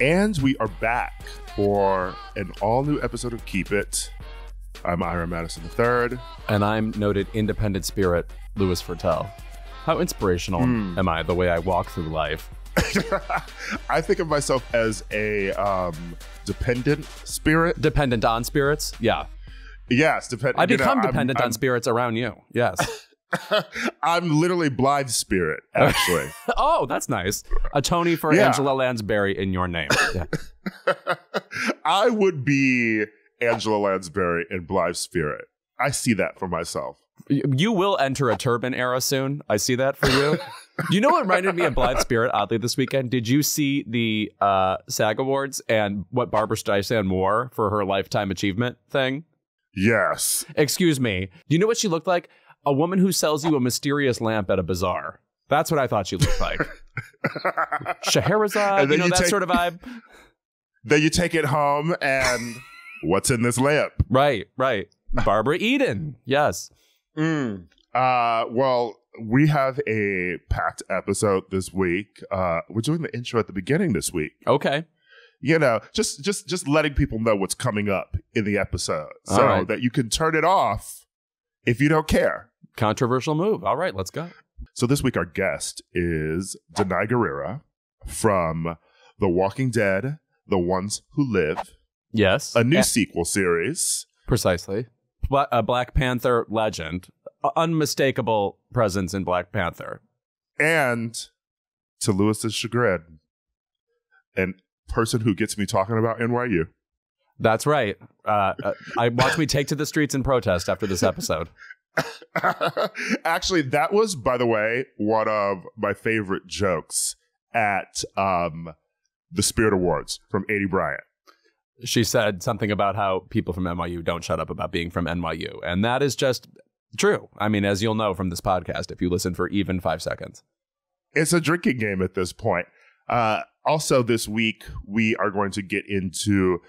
And we are back for an all new episode of Keep It. I'm Ira Madison III. And I'm noted independent spirit, Louis Virtel. How inspirational Hmm. am I the way I walk through life? I think of myself as a um, dependent spirit. Dependent on spirits? Yeah. Yes, dependent. I become dependent on spirits around you. Yes. I'm literally Blithe spirit, actually. oh, that's nice. A Tony for Yeah. Angela Lansbury in your name. Yeah. I would be Angela Lansbury in Blithe spirit. I see that for myself. You will enter a turban era soon. I see that for you. you know what reminded me of Blithe Spirit oddly this weekend? Did you see the uh, SAG Awards and what Barbra Streisand wore for her Lifetime Achievement thing? Yes. Excuse me. Do you know what she looked like? A woman who sells you a mysterious lamp at a bazaar. That's what I thought she looked like. Scheherazade, you know you that take- sort of vibe. then you take it home and what's in this lamp? Right, right. Barbara Eden. Yes. Uh, well, we have a packed episode this week. Uh, we're doing the intro at the beginning this week. Okay. You know, just just just letting people know what's coming up in the episode, so All right. that you can turn it off if you don't care. Controversial move. All right, let's go. So this week our guest is Danai Gurira from The Walking Dead: The Ones Who Live, Yes. a new Eh, sequel series. precisely. Bla- a Black Panther legend. A- unmistakable presence in Black Panther. and to Louis's chagrin, an person who gets me talking about NYU. That's right. Uh, uh, I watch me take to the streets and protest after this episode. Actually, that was, by the way, one of my favorite jokes at um, the Spirit Awards from Aidy Bryant. She said something about how people from NYU don't shut up about being from NYU. And that is just true. I mean, as you'll know from this podcast, if you listen for even five seconds. It's a drinking game at this point. Uh, also, this week, we are going to get into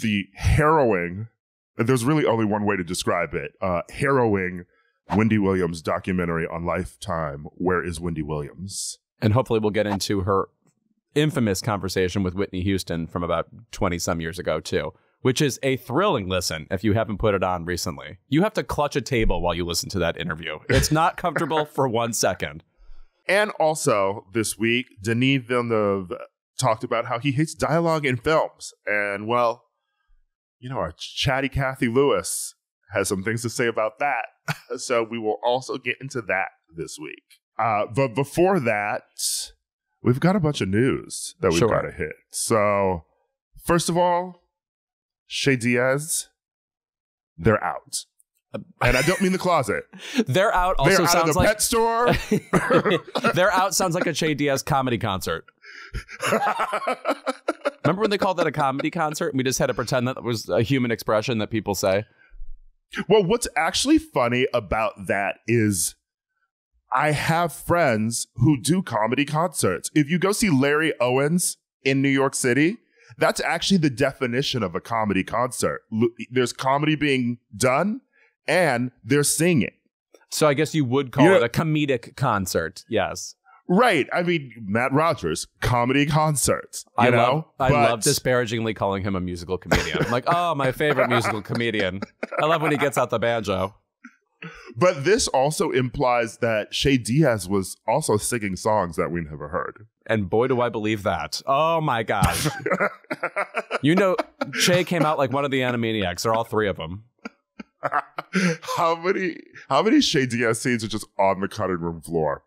the harrowing, there's really only one way to describe it uh, harrowing Wendy Williams documentary on Lifetime. Where is Wendy Williams? And hopefully we'll get into her infamous conversation with Whitney Houston from about 20 some years ago, too, which is a thrilling listen if you haven't put it on recently. You have to clutch a table while you listen to that interview. It's not comfortable for one second. And also this week, Denis Villeneuve talked about how he hates dialogue in films. And well, you know, our chatty Kathy Louis has some things to say about that. so we will also get into that this week. Uh, but before that, we've got a bunch of news that we've Sure. got to hit. So, first of all, Che Diaz, they're out. And I don't mean the closet. They're out also they're out of sounds the like pet store. They're out sounds like a Che Diaz comedy concert. Remember when they called that a comedy concert? and We just had to pretend that was a human expression that people say. Well, what's actually funny about that is I have friends who do comedy concerts. If you go see Larry Owens in New York City, that's actually the definition of a comedy concert. There's comedy being done and they're singing. So I guess you would call Yeah. it a comedic concert. Yes. Right. I mean, Matt Rogers, comedy concerts. You I know? love I But- love disparagingly calling him a musical comedian. I'm like, oh, my favorite musical comedian. I love when he gets out the banjo. But this also implies that Che Diaz was also singing songs that we never heard. And boy, do I believe that. Oh my gosh. you know, Che came out like one of the Animaniacs. They're all three of them. how many how many Che Diaz scenes are just on the cutting room floor?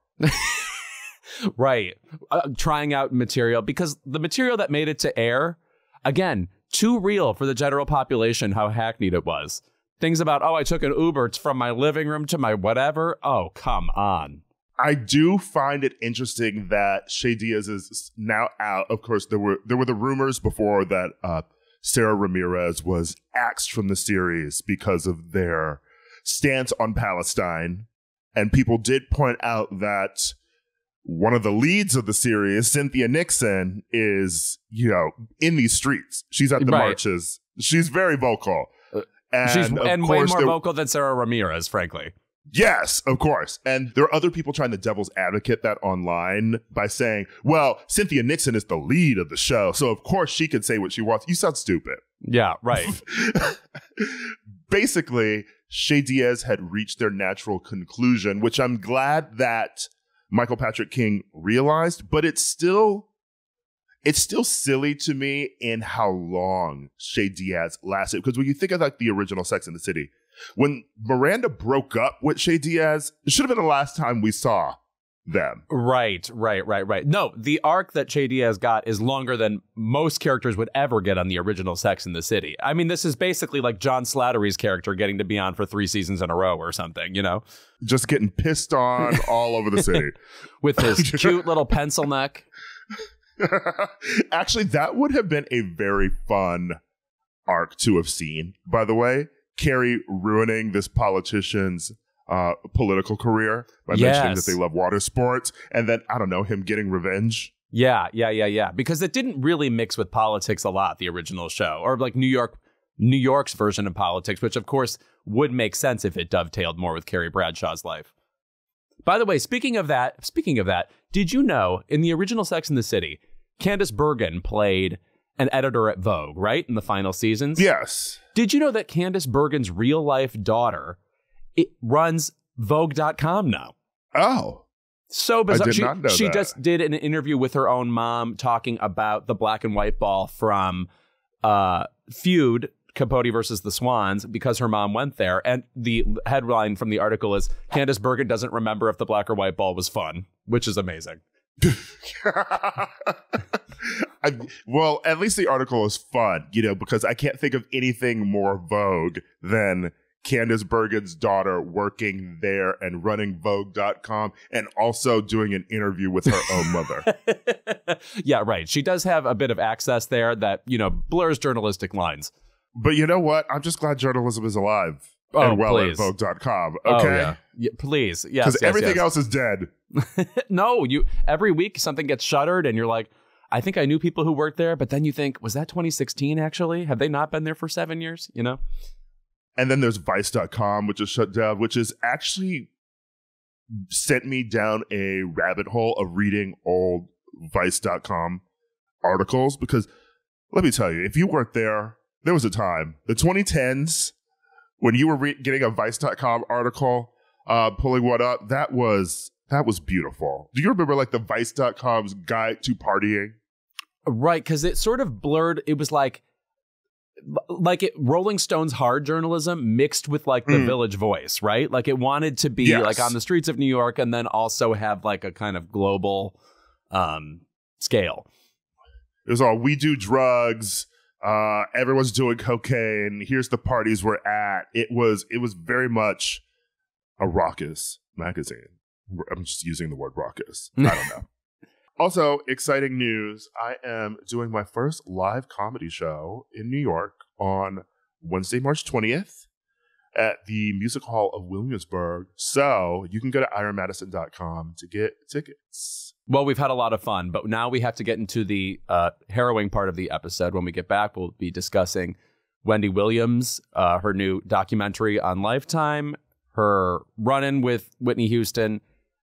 Right. Uh, trying out material because the material that made it to air, again, too real for the general population how hackneyed it was. Things about, oh, I took an Uber from my living room to my whatever. Oh, come on. I do find it interesting that Che Diaz is now out. Of course, there were there were the rumors before that uh, Sara Ramirez was axed from the series because of their stance on Palestine, and people did point out that one of the leads of the series, Cynthia Nixon, is you know in these streets. She's at the Right. marches. She's very vocal, Uh, and She's of and way more vocal than Sara Ramirez, frankly. Yes, of course. And there are other people trying to devil's advocate that online by saying, well, Cynthia Nixon is the lead of the show. So of course she can say what she wants. You sound stupid. Yeah, right. Basically, Che Diaz had reached their natural conclusion, which I'm glad that Michael Patrick King realized, but it's still it's still silly to me in how long Che Diaz lasted. Because when you think of like the original Sex in the City, when Miranda broke up with Che Diaz, it should have been the last time we saw them. Right, right, right, right. No, the arc that Che Diaz got is longer than most characters would ever get on the original Sex in the City. I mean, this is basically like John Slattery's character getting to be on for three seasons in a row or something, you know? Just getting pissed on all over the city. With his cute little pencil neck. Actually, that would have been a very fun arc to have seen, by the way. Carrie ruining this politician's uh, political career by Yes. mentioning that they love water sports, and then I don't know him getting revenge. Yeah, yeah, yeah, yeah. Because it didn't really mix with politics a lot, the original show, or like New York, New York's version of politics, which of course would make sense if it dovetailed more with Carrie Bradshaw's life. By the way, speaking of that, speaking of that, did you know in the original Sex in the City, Candice Bergen played an editor at Vogue, right? In the final seasons? Yes, Did you know that Candice Bergen's real life daughter it runs Vogue.com now? Oh, So bizarre. did she, not know she just did an interview with her own mom talking about the black and white ball from uh, Feud, Capote versus the Swans, because her mom went there. And the headline from the article is Candice Bergen doesn't remember if the black or white ball was fun, which is amazing. I, well, at least the article is fun, you know, because I can't think of anything more Vogue than Candice Bergen's daughter working there and running Vogue.com and also doing an interview with her own mother. yeah, right. She does have a bit of access there that, you know, blurs journalistic lines. But you know what? I'm just glad journalism is alive Oh, and well please. at Vogue.com. Oh, Okay. yeah. Yeah, please. Yes. Because yes, everything yes. else is dead. no, you every week something gets shuttered and you're like, I think I knew people who worked there, but then you think, was that 2016 actually? Have they not been there for seven years? You know? And then there's Vice.com, which is shut down, which is actually sent me down a rabbit hole of reading old Vice.com articles. Because let me tell you, if you weren't there, there was a time, the 2010s, when you were re- getting a Vice.com article, uh, pulling one up, that was that was beautiful. Do you remember like the Vice.com's guide to partying? Right, because it sort of blurred. It was like, like it Rolling Stone's hard journalism mixed with like the Mm. Village Voice, right? Like it wanted to be Yes. like on the streets of New York and then also have like a kind of global um scale. It was all we do drugs. Uh, everyone's doing cocaine. Here's the parties we're at. It was it was very much a raucous magazine. I'm just using the word raucous. I don't know. Also, exciting news. I am doing my first live comedy show in New York on Wednesday, March 20th at the Music Hall of Williamsburg. So you can go to iramadison.com to get tickets. Well, we've had a lot of fun, but now we have to get into the uh, harrowing part of the episode. When we get back, we'll be discussing Wendy Williams, uh, her new documentary on Lifetime, her run in with Whitney Houston,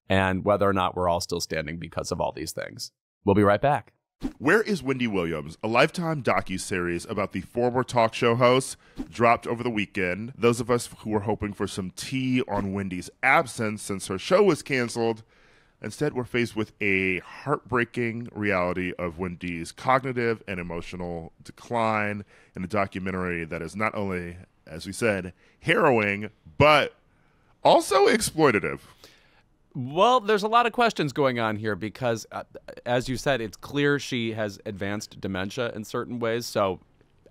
and whether or not we're all still standing because of all these things. We'll be right back. Where is Wendy Williams? A lifetime docu-series about the former talk show host dropped over the weekend. Those of us who were hoping for some tea on Wendy's absence since her show was canceled, instead we're faced with a heartbreaking reality of Wendy's cognitive and emotional decline in a documentary that is not only, as we said, harrowing, but also exploitative. Well, there's a lot of questions going on here because, uh, as you said, it's clear she has advanced dementia in certain ways. So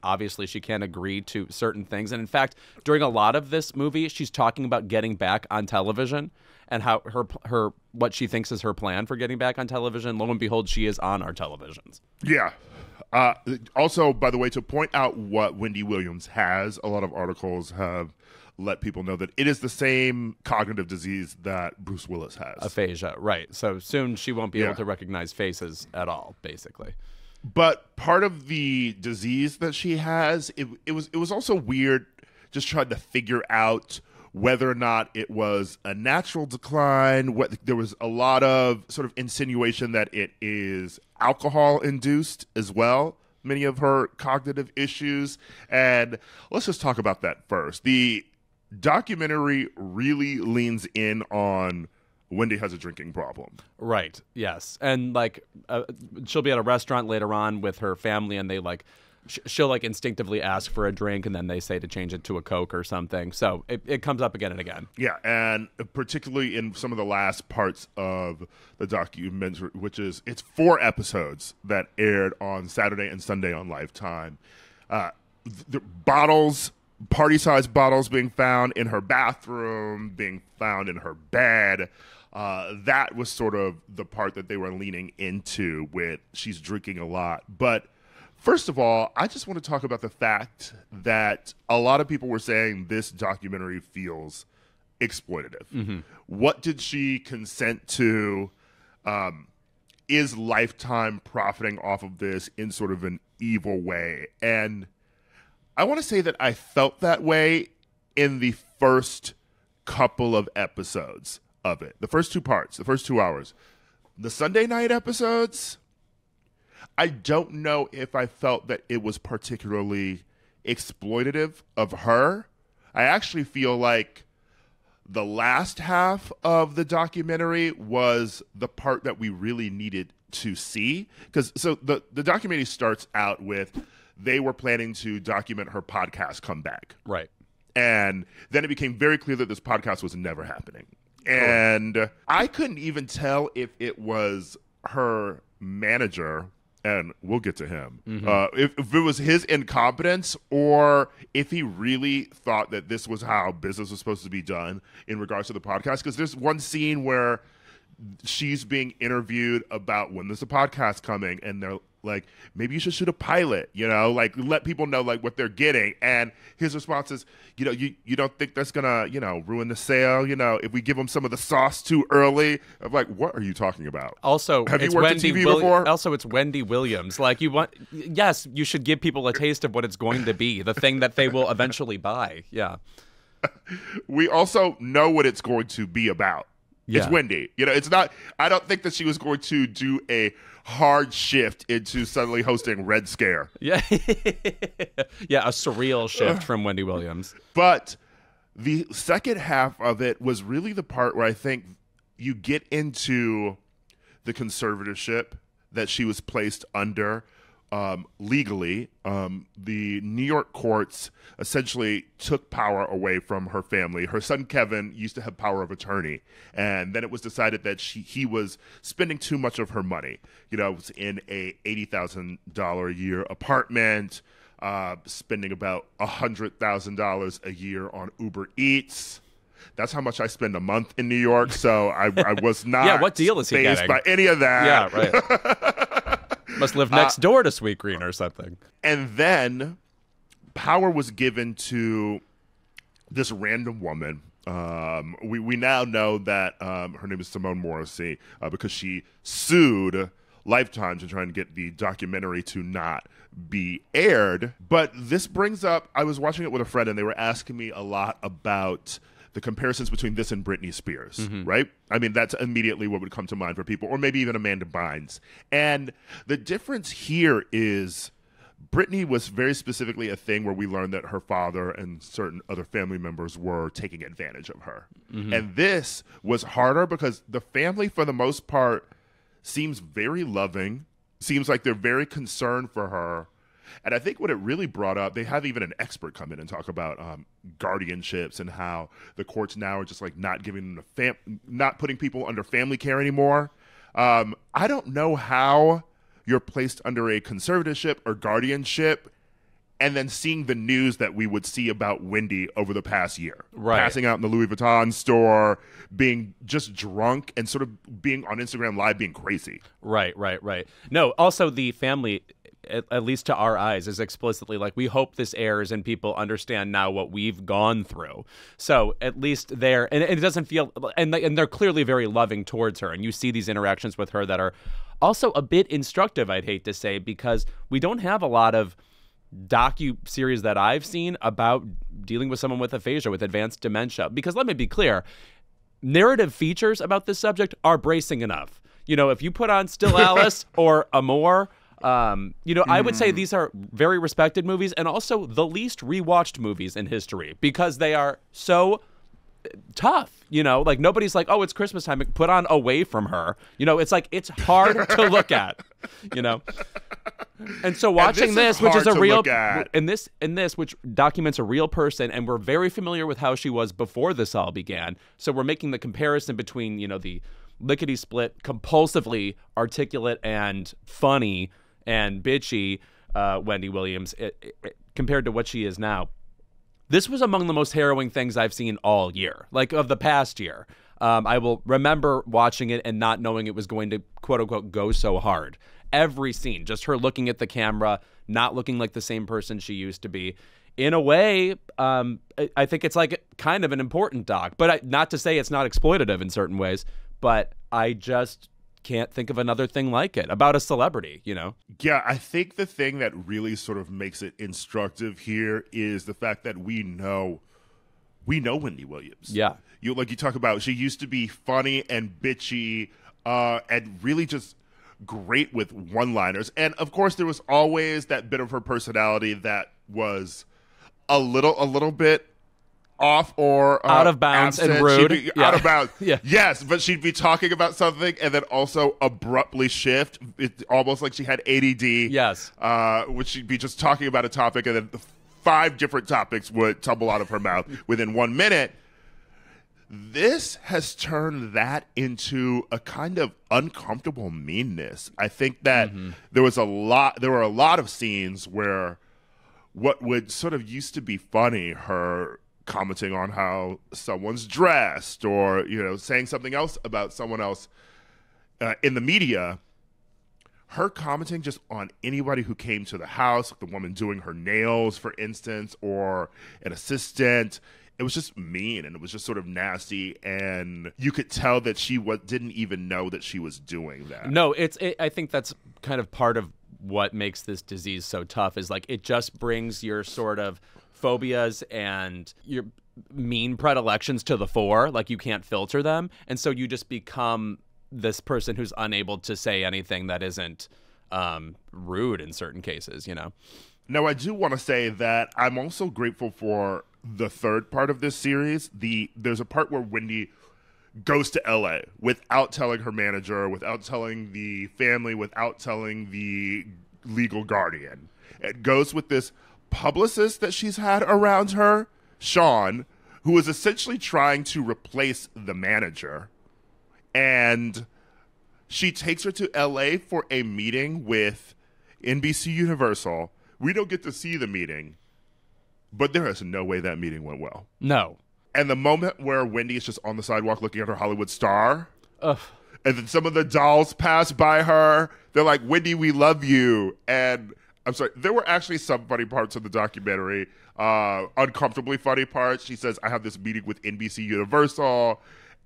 obviously, she can't agree to certain things. And in fact, during a lot of this movie, she's talking about getting back on television and how her her what she thinks is her plan for getting back on television. Lo and behold, she is on our televisions. Yeah. Uh, also, by the way, to point out what Wendy Williams has, a lot of articles have let people know that it is the same cognitive disease that Bruce Willis has. Aphasia, right? So soon she won't be Yeah. able to recognize faces at all, basically. but part of the disease that she has, it, it was it was also weird just trying to figure out whether or not it was a natural decline. What there was a lot of sort of insinuation that it is alcohol induced as well. Many of her cognitive issues, and let's just talk about that first. The documentary really leans in on Wendy has a drinking problem. Right. Yes. And like uh, she'll be at a restaurant later on with her family and they like sh- she'll like instinctively ask for a drink and then they say to change it to a coke or something. So it, it comes up again and again. Yeah, and particularly in some of the last parts of the documentary which is it's four episodes that aired on Saturday and Sunday on Lifetime. Uh the bottles party sized bottles being found in her bathroom, being found in her bed. Uh, that was sort of the part that they were leaning into with she's drinking a lot. But first of all, I just want to talk about the fact that a lot of people were saying this documentary feels exploitative. What did she consent to? Um, is Lifetime profiting off of this in sort of an evil way? And I want to say that I felt that way in the first couple of episodes of it. The first two parts, the first two hours. The Sunday night episodes, I don't know if I felt that it was particularly exploitative of her. I actually feel like the last half of the documentary was the part that we really needed to see because so the the documentary starts out with they were planning to document her podcast comeback Right. and then it became very clear that this podcast was never happening. And I couldn't even tell if it was her manager, and we'll get to him, uh, if, if it was his incompetence or if he really thought that this was how business was supposed to be done in regards to the podcast. Because there's one scene where she's being interviewed about when there's a podcast coming and they're like maybe you should shoot a pilot you know like let people know like what they're getting and his response is you know you, you don't think that's gonna you know ruin the sale you know if we give them some of the sauce too early i'm like what are you talking about Also, Have you worked in Wendy TV Wil- before? Also, it's Wendy Williams. Like you want, yes, you should give people a taste of what it's going to be, the thing that they will eventually buy. Yeah. we also know what it's going to be about it's wendy you know it's not i don't think that she was going to do a hard shift into suddenly hosting red scare Yeah. yeah, a surreal shift from Wendy Williams. But the second half of it was really the part where I think you get into the conservatorship that she was placed under um, legally. Um, the New York courts essentially took power away from her family. Her son Kevin used to have power of attorney, and then it was decided that she he was spending too much of her money. You know, was in a eighty thousand dollar a year apartment uh, spending about $100,000 a year on Uber Eats. That's how much I spend a month in New York. So I, I was not Yeah, what deal is he getting? by any of that. Yeah, right. Must live next door to Sweet Green or something. And then power was given to this random woman. Um, we, we now know that um, her name is Simone Morrissey uh, because she sued Lifetime to try and get the documentary to not be aired. But this brings up, I was watching it with a friend and they were asking me a lot about the comparisons between this and Britney Spears, mm-hmm. right? I mean, that's immediately what would come to mind for people, or maybe even Amanda Bynes. And the difference here is Britney was very specifically a thing where we learned that her father and certain other family members were taking advantage of her. Mm-hmm. And this was harder because the family, for the most part, seems very loving, seems like they're very concerned for her. And I think what it really brought up, they have even an expert come in and talk about um, guardianships and how the courts now are just like not giving them the fam- not putting people under family care anymore. Um, I don't know how you're placed under a conservatorship or guardianship and then seeing the news that we would see about Wendy over the past year. Right. Passing out in the Louis Vuitton store, being just drunk and sort of being on Instagram Live being crazy. Right, right, right. No, also the family, at, at least to our eyes, is explicitly like, we hope this airs and people understand now what we've gone through. So at least there, and it doesn't feel, and, they- and they're clearly very loving towards her. And you see these interactions with her that are also a bit instructive, I'd hate to say, because we don't have a lot of docu series that I've seen about dealing with someone with aphasia with advanced dementia. Because let me be clear, narrative features about this subject are bracing enough. You know, if you put on Still Alice or Amour, um, you know, I would say these are very respected movies and also the least rewatched movies in history because they are so tough. You know, like nobody's like, oh, it's Christmas time. Put on Away from Her. You know, it's like it's hard to look at. You know, and so watching this this, is which is a real, in this in this, which documents a real person, and we're very familiar with how she was before this all began. So we're making the comparison between you know the lickety split, compulsively articulate and funny and bitchy uh, Wendy Williams it, it- compared to what she is now this was among the most harrowing things I've seen all year, like of the past year. Um, I will remember watching it and not knowing it was going to quote unquote go so hard. Every scene, just her looking at the camera, not looking like the same person she used to be. In a way, um, I, think it's like kind of an important doc, but I, not to say it's not exploitative in certain ways. But I just can't think of another thing like it about a celebrity. You know? Yeah, I think the thing that really sort of makes it instructive here is the fact that we know we know Wendy Williams. Yeah. You like you talk about she used to be funny and bitchy uh and really just great with one-liners. And of course there was always that bit of her personality that was a little a little bit off or uh, Out of bounds and absent. She'd rude. be Yeah. Out of bounds. Yeah. Yes, but she'd be talking about something and then also abruptly shift. It almost like she had ADD. Yes. Uh, which she'd be just talking about a topic and then five different topics would tumble out of her mouth within one minute. This has turned that into a kind of uncomfortable meanness. I think that there was a lot there were a lot of scenes where what would sort of used to be funny, her commenting on how someone's dressed or, you know, saying something else about someone else uh, in the media, her commenting just on anybody who came to the house, the woman doing her nails, for instance, or an assistant. It was just mean and it was just sort of nasty, and you could tell that she wa didn't even know that she was doing that. No, it's. It, I think that's kind of part of what makes this disease so tough. Is like it just brings your sort of phobias and your mean predilections to the fore. Like you can't filter them, and so you just become this person who's unable to say anything that isn't um, rude in certain cases. You know. Now, I do want to say that I'm also grateful for the third part of this series. The there's a part where Wendy goes to LA without telling her manager, without telling the family, without telling the legal guardian. It goes with this publicist that she's had around her, Sean, who is essentially trying to replace the manager. And she takes her to LA for a meeting with NBC Universal. We don't get to see the meeting, but there is no way that meeting went well. No. And the moment where Wendy is just on the sidewalk looking at her Hollywood star, Ugh. and then some of the dolls pass by her, they're like, Wendy, we love you. And I'm sorry, there were actually some funny parts of the documentary, uh, uncomfortably funny parts. She says, I have this meeting with NBC Universal.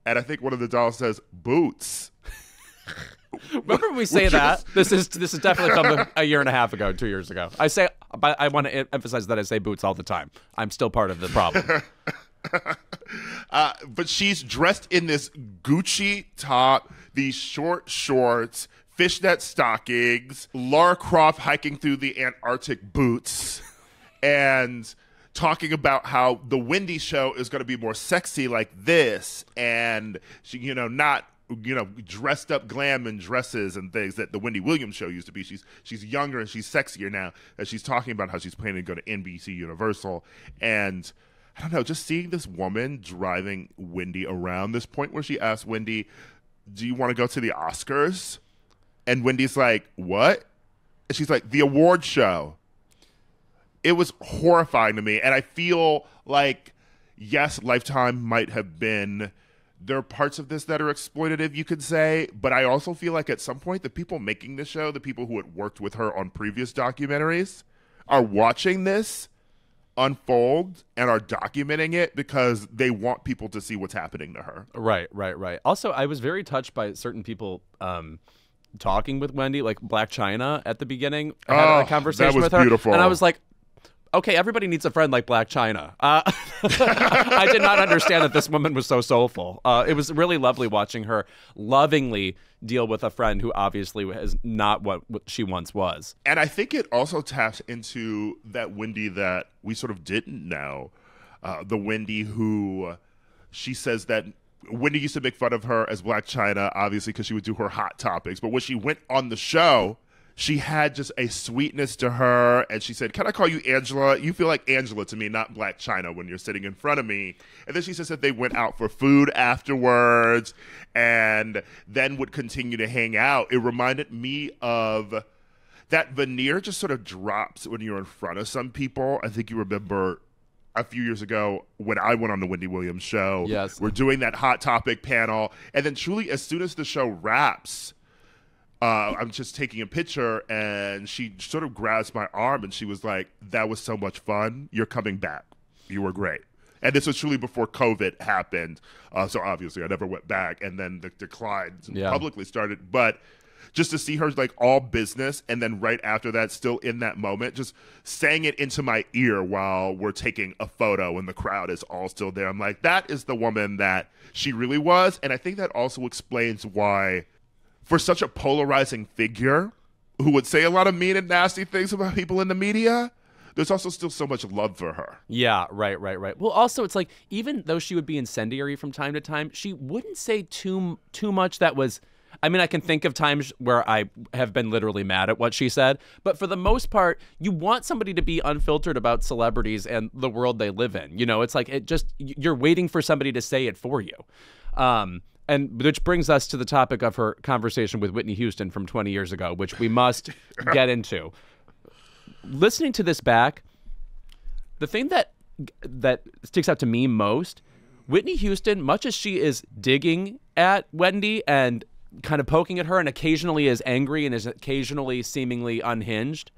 And I think one of the dolls says, Boots. Remember when we say Which that? is- This is this is definitely from a, a year and a half ago, two years ago. I say, but I want to emphasize that I say boots all the time. I'm still part of the problem. Uh, but she's dressed in this Gucci top, these short shorts, fishnet stockings, Lara Croft hiking through the Antarctic boots, and talking about how the Wendy show is going to be more sexy like this, and she, you know, not you know dressed up glam in dresses and things that the Wendy Williams show used to be. She's she's younger and she's sexier now. And she's talking about how she's planning to go to NBC Universal and. I don't know, just seeing this woman driving Wendy around this point where she asked Wendy, Do you want to go to the Oscars? And Wendy's like, What? And she's like, The award show. It was horrifying to me. And I feel like, yes, Lifetime might have been. There are parts of this that are exploitative, you could say, but I also feel like at some point the people making the show, the people who had worked with her on previous documentaries, are watching this unfold and are documenting it because they want people to see what's happening to her. Right, right, right. Also, I was very touched by certain people um, talking with Wendy, like Blac Chyna at the beginning. I had Oh, a conversation that was with her, beautiful. and I was like, okay, everybody needs a friend like Blac Chyna. Uh, I did not understand that this woman was so soulful. Uh, it was really lovely watching her lovingly deal with a friend who obviously is not what, what she once was. And I think it also taps into that Wendy that we sort of didn't know. Uh, the Wendy who she says that Wendy used to make fun of her as Blac Chyna, obviously, because she would do her hot topics. But when she went on the show, she had just a sweetness to her. And she said, Can I call you Angela? You feel like Angela to me, not Blac Chyna, when you're sitting in front of me. And then she says that they went out for food afterwards and then would continue to hang out. It reminded me of that veneer just sort of drops when you're in front of some people. I think you remember a few years ago when I went on the Wendy Williams show. Yes. We're doing that hot topic panel. And then truly, as soon as the show wraps, uh, I'm just taking a picture and she sort of grabs my arm and she was like, That was so much fun. You're coming back. You were great. And this was truly before COVID happened. Uh, so obviously, I never went back. And then the decline Yeah. publicly started. But just to see her like all business and then right after that still in that moment just saying it into my ear while we're taking a photo and the crowd is all still there. I'm like that is the woman that she really was. And i think that also explains why for such a polarizing figure who would say a lot of mean and nasty things about people in the media there's also still so much love for her. Yeah, right, right, right. Well, also it's like even though she would be incendiary from time to time, she wouldn't say too too much that was I mean, I can think of times where I have been literally mad at what she said, but for the most part, you want somebody to be unfiltered about celebrities and the world they live in. You know, it's like it just you're waiting for somebody to say it for you. Um and which brings us to the topic of her conversation with Whitney Houston from 20 years ago, which we must get into. Listening to this back, the thing that that sticks out to me most, Whitney Houston, much as she is digging at Wendy and kind of poking at her and occasionally is angry and is occasionally seemingly unhinged,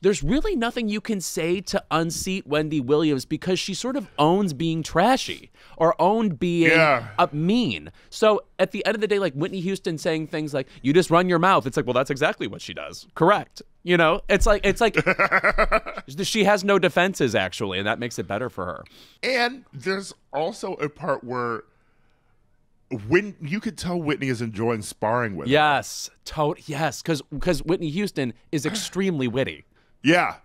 there's really nothing you can say to unseat Wendy Williams because she sort of owns being trashy or owned being Yeah. uh, mean. So at the end of the day, like Whitney Houston saying things like, you just run your mouth. It's like, well, that's exactly what she does. Correct. You know, it's like, it's like she has no defenses actually, and that makes it better for her. And there's also a part where when you could tell Whitney is enjoying sparring with her. Yes. To- yes. Cause, cause Whitney Houston is extremely witty. Yeah.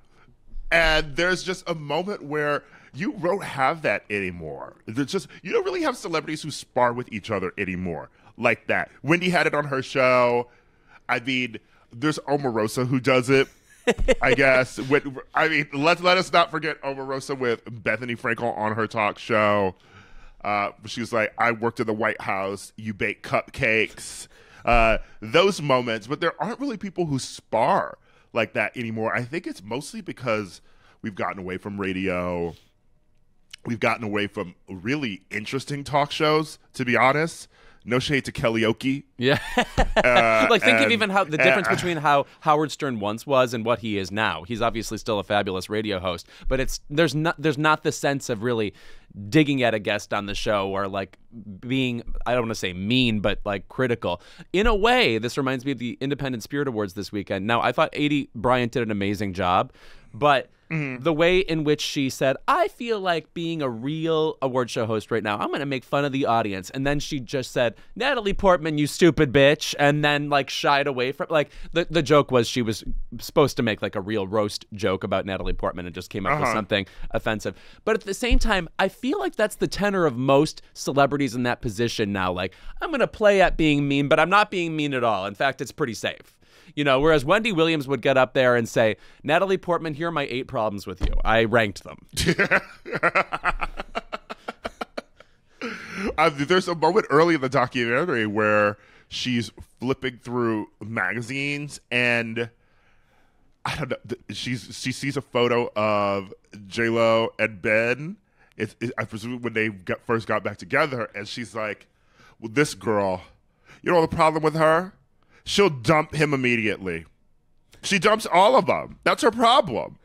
And there's just a moment where you don't have that anymore. There's just you don't really have celebrities who spar with each other anymore like that. Wendy had it on her show. I mean, there's Omarosa who does it. I guess. With, I mean, let's let us not forget Omarosa with Bethenny Frankel on her talk show. Uh, she was like, "I worked at the White House. You bake cupcakes." Uh, those moments, but there aren't really people who spar like that anymore. I think it's mostly because we've gotten away from radio. We've gotten away from really interesting talk shows. To be honest, no shade to Kelly Kellyoke. Yeah. Uh, like think of even how the and- difference uh, between how Howard Stern once was and what he is now. He's obviously still a fabulous radio host, but it's there's not there's not the sense of really digging at a guest on the show or like being I don't want to say mean, but like critical. In a way, this reminds me of the Independent Spirit Awards this weekend. Now, I thought Aidy Bryant did an amazing job, but the way in which she said, I feel like being a real award show host right now, I'm going to make fun of the audience. And then she just said, Natalie Portman, you stupid bitch. And then like shied away from like the, the joke was she was supposed to make like a real roast joke about Natalie Portman and just came up with Uh-huh. something offensive. But at the same time, I feel like that's the tenor of most celebrities in that position now. Like, I'm going to play at being mean, but I'm not being mean at all. In fact, it's pretty safe. You know, whereas Wendy Williams would get up there and say, Natalie Portman, here are my eight problems with you. I ranked them. Uh, there's a moment early in the documentary where she's flipping through magazines and I don't know. She's she sees a photo of J Lo and Ben. It's it, I presume when they got, first got back together, and she's like, "Well, this girl, you know the problem with her? She'll dump him immediately. She dumps all of them. That's her problem."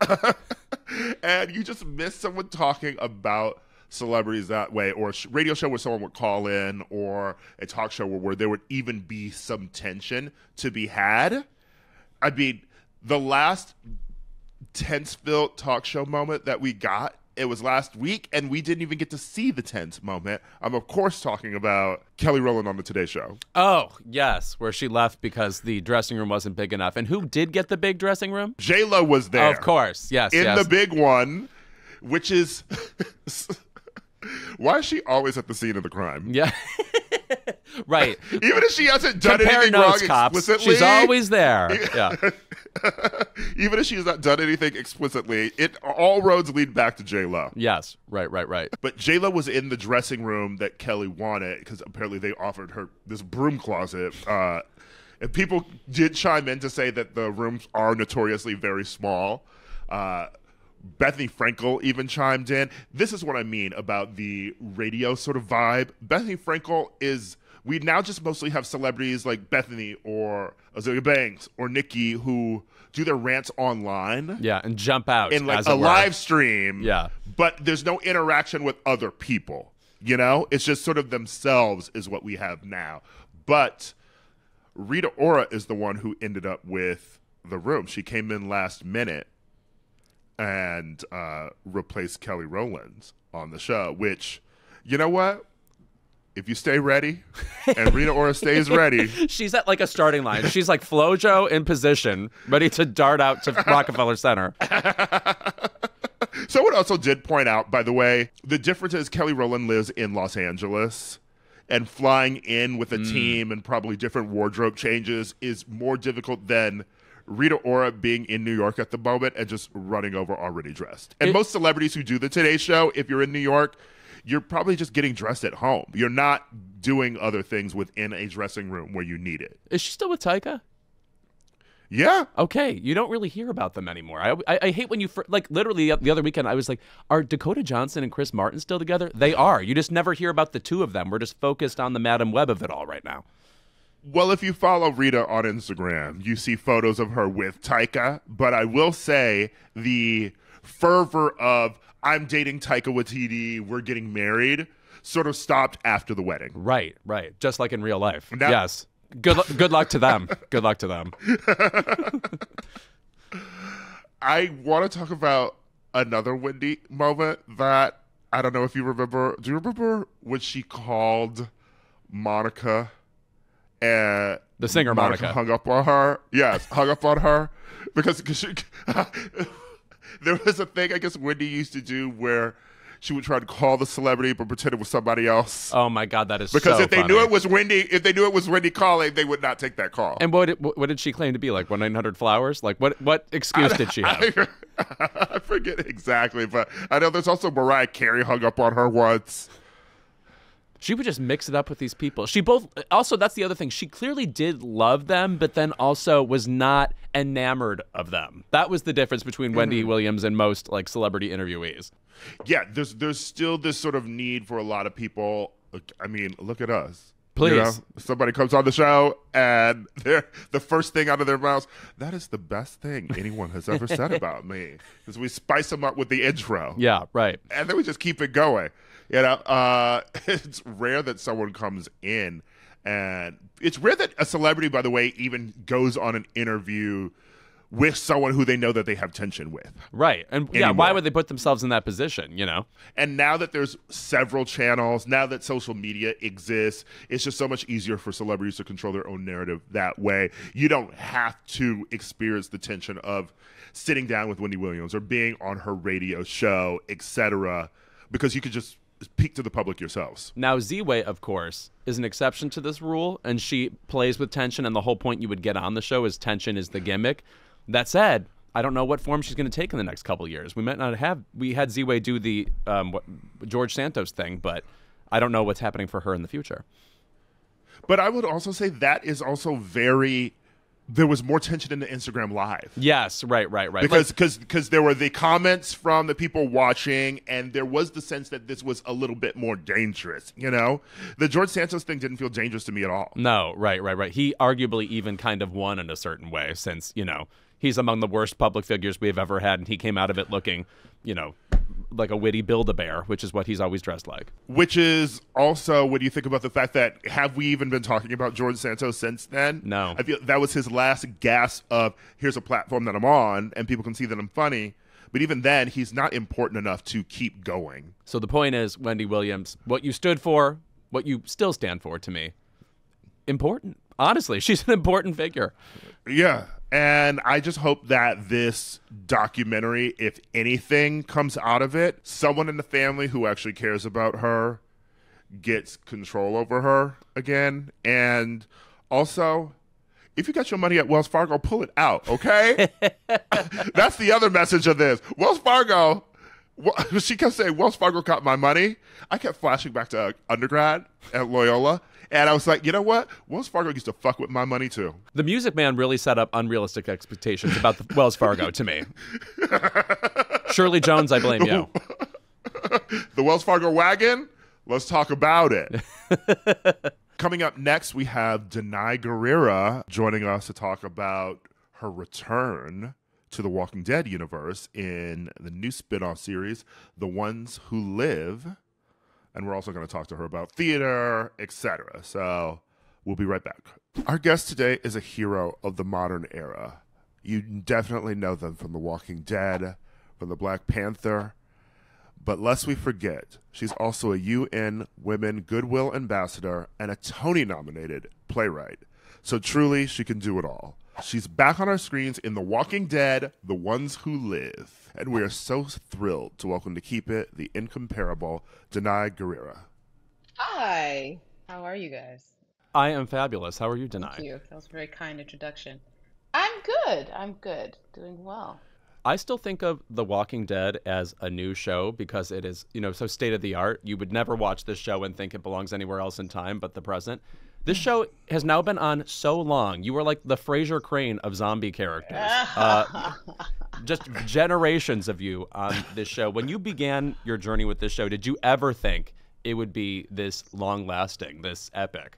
and you just miss someone talking about celebrities that way, or a radio show where someone would call in, or a talk show where, where there would even be some tension to be had. I mean, the last tense filled talk show moment that we got. It was last week, and we didn't even get to see the tense moment. I'm, of course, talking about Kelly Rowland on the Today Show. Oh, yes, where she left because the dressing room wasn't big enough. And who did get the big dressing room? J Lo was there. of course, yes. In yes. the big one, which is. Why is she always at the scene of the crime? Yeah. right. Even if she hasn't done Compare anything wrong notes, cops. explicitly. She's always there. Yeah. Even if she's not done anything explicitly, it all roads lead back to J Lo. Yes. Right. Right. Right. But J Lo was in the dressing room that Kelly wanted because apparently they offered her this broom closet. Uh, and people did chime in to say that the rooms are notoriously very small. Uh, Bethenny Frankel even chimed in. This is what I mean about the radio sort of vibe. Bethenny Frankel is. We now just mostly have celebrities like Bethenny or Azealia Banks or Nikki who do their rants online Yeah. And jump out in like as a live stream. Yeah. But there's no interaction with other people. You know? It's just sort of themselves is what we have now. But Rita Ora is the one who ended up with the room. She came in last minute and uh, replaced Kelly Rowlands on the show, which, you know what? If you stay ready and Rita Ora stays ready, She's at like a starting line. She's like Flojo in position, ready to dart out to Rockefeller Center. Someone also did point out, by the way, the difference is Kelly Rowland lives in Los Angeles, and flying in with a team and probably different wardrobe changes is more difficult than Rita Ora being in New York at the moment and just running over already dressed. And It- most celebrities who do the Today Show, if you're in New York, you're probably just getting dressed at home. You're not doing other things within a dressing room where you need it. Is she still with Taika? Yeah. Okay, you don't really hear about them anymore. I, I, I hate when you fir- like literally the other weekend I was like, are Dakota Johnson and Chris Martin still together? They are. You just never hear about the two of them. We're just focused on the Madame Web of it all right now. Well, if you follow Rita on Instagram, you see photos of her with Taika. But I will say the fervor of I'm dating Taika Waititi, we're getting married, sort of stopped after the wedding. Right, right. Just like in real life. Yes. Good, good luck to them. Good luck to them. I want to talk about another Wendy moment that I don't know if you remember. Do you remember when she called Monica and The singer Monica. hung up on her? Yes, hung up on her because cause she, there was a thing I guess Wendy used to do where she would try to call the celebrity but pretend it was somebody else. Oh my God, that is because so if they funny. knew it was Wendy, if they knew it was Wendy calling, they would not take that call. And what did, what did she claim to be like? One nine hundred flowers? Like what what excuse did she have? I, I forget exactly, but I know there's also Mariah Carey hung up on her once. She would just mix it up with these people. She both also that's the other thing. She clearly did love them, but then also was not enamored of them. That was the difference between Wendy Mm-hmm. Williams and most like celebrity interviewees. Yeah, there's there's still this sort of need for a lot of people. I mean, look at us. Please. You know, somebody comes on the show and they're the first thing out of their mouths, that is the best thing anyone has ever said about me. Because we spice them up with the intro. Yeah, right. and then we just keep it going. You know, uh, it's rare that someone comes in, and it's rare that a celebrity, by the way, even goes on an interview with someone who they know that they have tension with. Right. And yeah, why would they put themselves in that position, you know? And now that there's several channels, now that social media exists, it's just so much easier for celebrities to control their own narrative that way. You don't have to experience the tension of sitting down with Wendy Williams or being on her radio show, etc., because you could just speak to the public yourselves. Now, Z-Way, of course, is an exception to this rule, and she plays with tension, and the whole point you would get on the show is tension is the gimmick. That said, I don't know what form she's going to take in the next couple years. We might not have. We had Z-Way do the um, what, George Santos thing, but I don't know what's happening for her in the future. But I would also say that is also very. There was more tension in the Instagram live. Yes, right, right, right. because because because there were the comments from the people watching and there was the sense that this was a little bit more dangerous you know the george santos thing didn't feel dangerous to me at all No, right, right, right. He arguably even kind of won in a certain way since, you know, he's among the worst public figures we've ever had and he came out of it looking, you know, like a witty build a bear, which is what he's always dressed like. Which is also when you think about the fact that have we even been talking about George Santos since then? No. I feel that was his last gasp of here's a platform that I'm on and people can see that I'm funny. But even then, he's not important enough to keep going. So the point is, Wendy Williams, what you stood for, what you still stand for to me, important. Honestly, she's an important figure. Yeah. And I just hope that this documentary, if anything comes out of it, someone in the family who actually cares about her gets control over her again. And also, if you got your money at Wells Fargo, pull it out, okay? That's the other message of this. Wells Fargo, she kept saying, Wells Fargo got my money. I kept flashing back to uh, undergrad at Loyola. And I was like, you know what? Wells Fargo used to fuck with my money too. The Music Man really set up unrealistic expectations about the Wells Fargo to me. Shirley Jones, I blame you. the Wells Fargo wagon? Let's talk about it. Coming up next, we have Danai Gurira joining us to talk about her return to the Walking Dead universe in the new spin off series, The Ones Who Live. And we're also going to talk to her about theater, etc. So we'll be right back. Our guest today is a hero of the modern era. You definitely know them from The Walking Dead, from The Black Panther, but lest we forget, she's also a UN Women Goodwill Ambassador and a Tony nominated playwright. So truly, she can do it all. She's back on our screens in The Walking Dead, The Ones Who Live. And we are so thrilled to welcome to keep it the incomparable Danai Gurira. Hi. How are you guys? I am fabulous. How are you, Danai? Thank you. That was a very kind introduction. I'm good. I'm good. Doing well. I still think of The Walking Dead as a new show because it is, you know, so state of the art. You would never watch this show and think it belongs anywhere else in time but the present. This show has now been on so long. You are like the Frasier Crane of zombie characters. Uh, just generations of you on this show. When you began your journey with this show, did you ever think it would be this long lasting, this epic?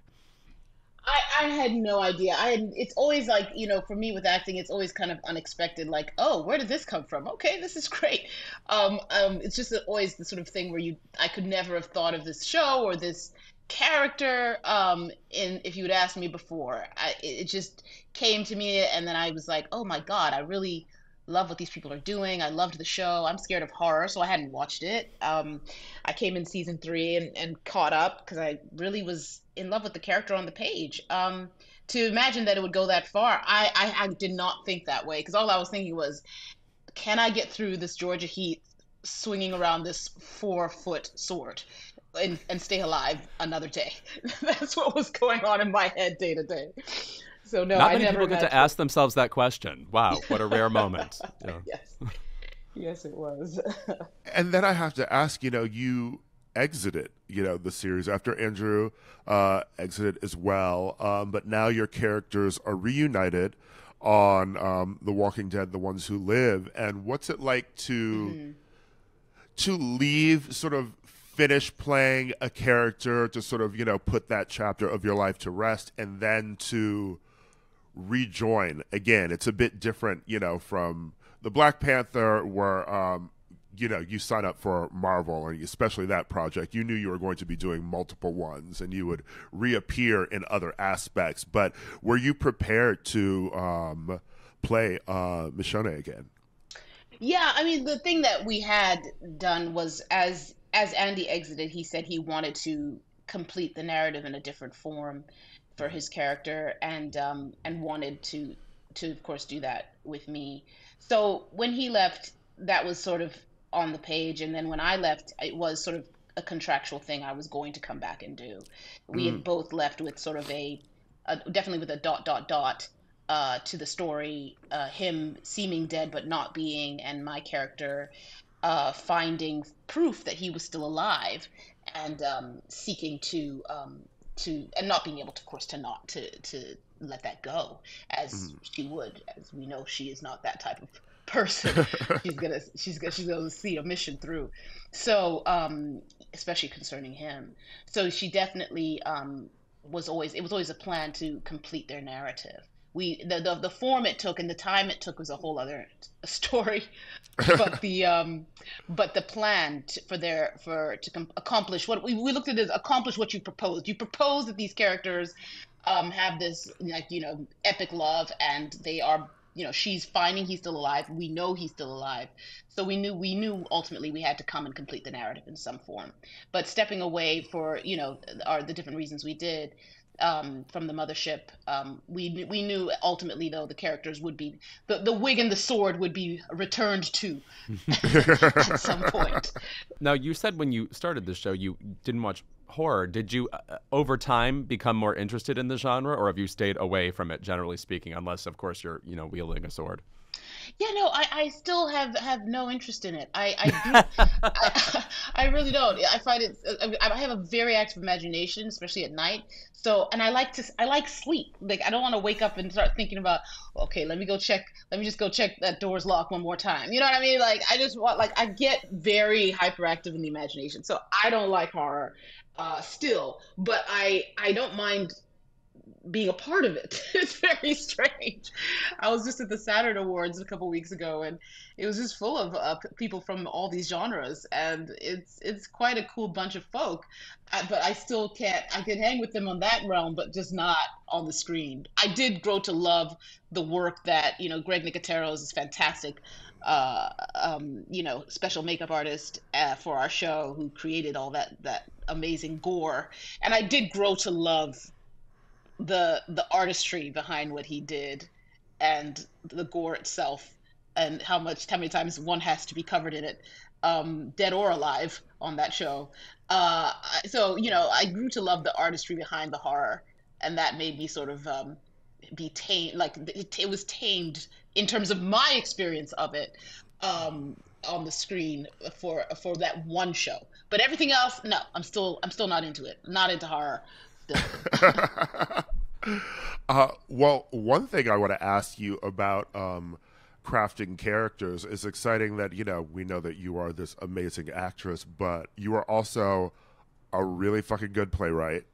I, I had no idea. I had, it's always like, you know, for me with acting, it's always kind of unexpected. Like, oh, where did this come from? Okay, this is great. Um, um, it's just always the sort of thing where you, I could never have thought of this show or this character. Um, in if you had asked me before, I, it just came to me, and then I was like, oh my god, I really love what these people are doing. I loved the show. I'm scared of horror, so I hadn't watched it. Um, I came in season three and, and caught up because I really was in love with the character on the page. Um, to imagine that it would go that far, I, I, I did not think that way because all I was thinking was, can I get through this Georgia heat swinging around this four foot sword? And, and stay alive another day. That's what was going on in my head day to day. So no, not I many never people get to ask themselves that question. Wow, what a rare moment. Yeah. yes, yes, it was. and then I have to ask, you know, you exited, you know, the series after Andrew uh, exited as well, um, but now your characters are reunited on um, The Walking Dead, The Ones Who Live, and what's it like to mm-hmm. to leave sort of finish playing a character to sort of you know put that chapter of your life to rest and then to rejoin again. It's a bit different, you know, from the Black Panther, where um, you know you sign up for Marvel and especially that project. You knew you were going to be doing multiple ones, and you would reappear in other aspects. But were you prepared to um, play uh, Michonne again? Yeah, I mean, the thing that we had done was as as Andy exited, he said he wanted to complete the narrative in a different form for his character and um, and wanted to to of course do that with me. So when he left, that was sort of on the page, and then when I left, it was sort of a contractual thing I was going to come back and do. We mm. had both left with sort of a, a definitely with a dot dot dot uh, to the story, uh, him seeming dead but not being, and my character uh, finding proof that he was still alive and um, seeking to um, to and not being able to of course to not to to let that go as mm. she would. As we know she is not that type of person. She's gonna she's gonna she's gonna see a mission through. So um especially concerning him. So she definitely um was always it was always a plan to complete their narrative we the, the the form it took and the time it took was a whole other story. But the um but the plan to, for their for to com- accomplish what we, we looked at as accomplish what you proposed. You proposed that these characters um have this like you know epic love and they are you know she's finding he's still alive. We know he's still alive. So we knew we knew ultimately we had to come and complete the narrative in some form. But stepping away for you know are the different reasons we did um, from the mothership. Um, we we knew ultimately though the characters would be the the wig and the sword would be returned to at some point. Now you said when you started the show you didn't watch horror. Did you uh, over time become more interested in the genre, or have you stayed away from it generally speaking? Unless of course you're you know wielding a sword. Yeah, no, I, I still have, have no interest in it. I I, do, I, I really don't. I find it. I have a very active imagination, especially at night. So, and I like to I like sleep. Like I don't want to wake up and start thinking about, okay, let me go check. Let me just go check that door's locked one more time. You know what I mean? Like I just want like I get very hyperactive in the imagination. So I don't like horror uh, still, but I I don't mind being a part of it. it's very strange. I was just at the Saturn Awards a couple weeks ago, and it was just full of uh, people from all these genres, and it's it's quite a cool bunch of folk. Uh, but I still can't. I can hang with them on that realm, but just not on the screen. I did grow to love the work that you know. Greg Nicotero is fantastic. Uh, um, you know, special makeup artist uh, for our show who created all that that amazing gore, and I did grow to love the the artistry behind what he did and the gore itself and how much how many times one has to be covered in it um, dead or alive on that show. Uh, so you know i grew to love the artistry behind the horror and that made me sort of um, be tamed like it, it, was tamed in terms of my experience of it um, on the screen for for that one show. But everything else no i'm still i'm still not into it. Not into horror uh, well, one thing I want to ask you about um, crafting characters is exciting that you know we know that you are this amazing actress, but you are also a really fucking good playwright.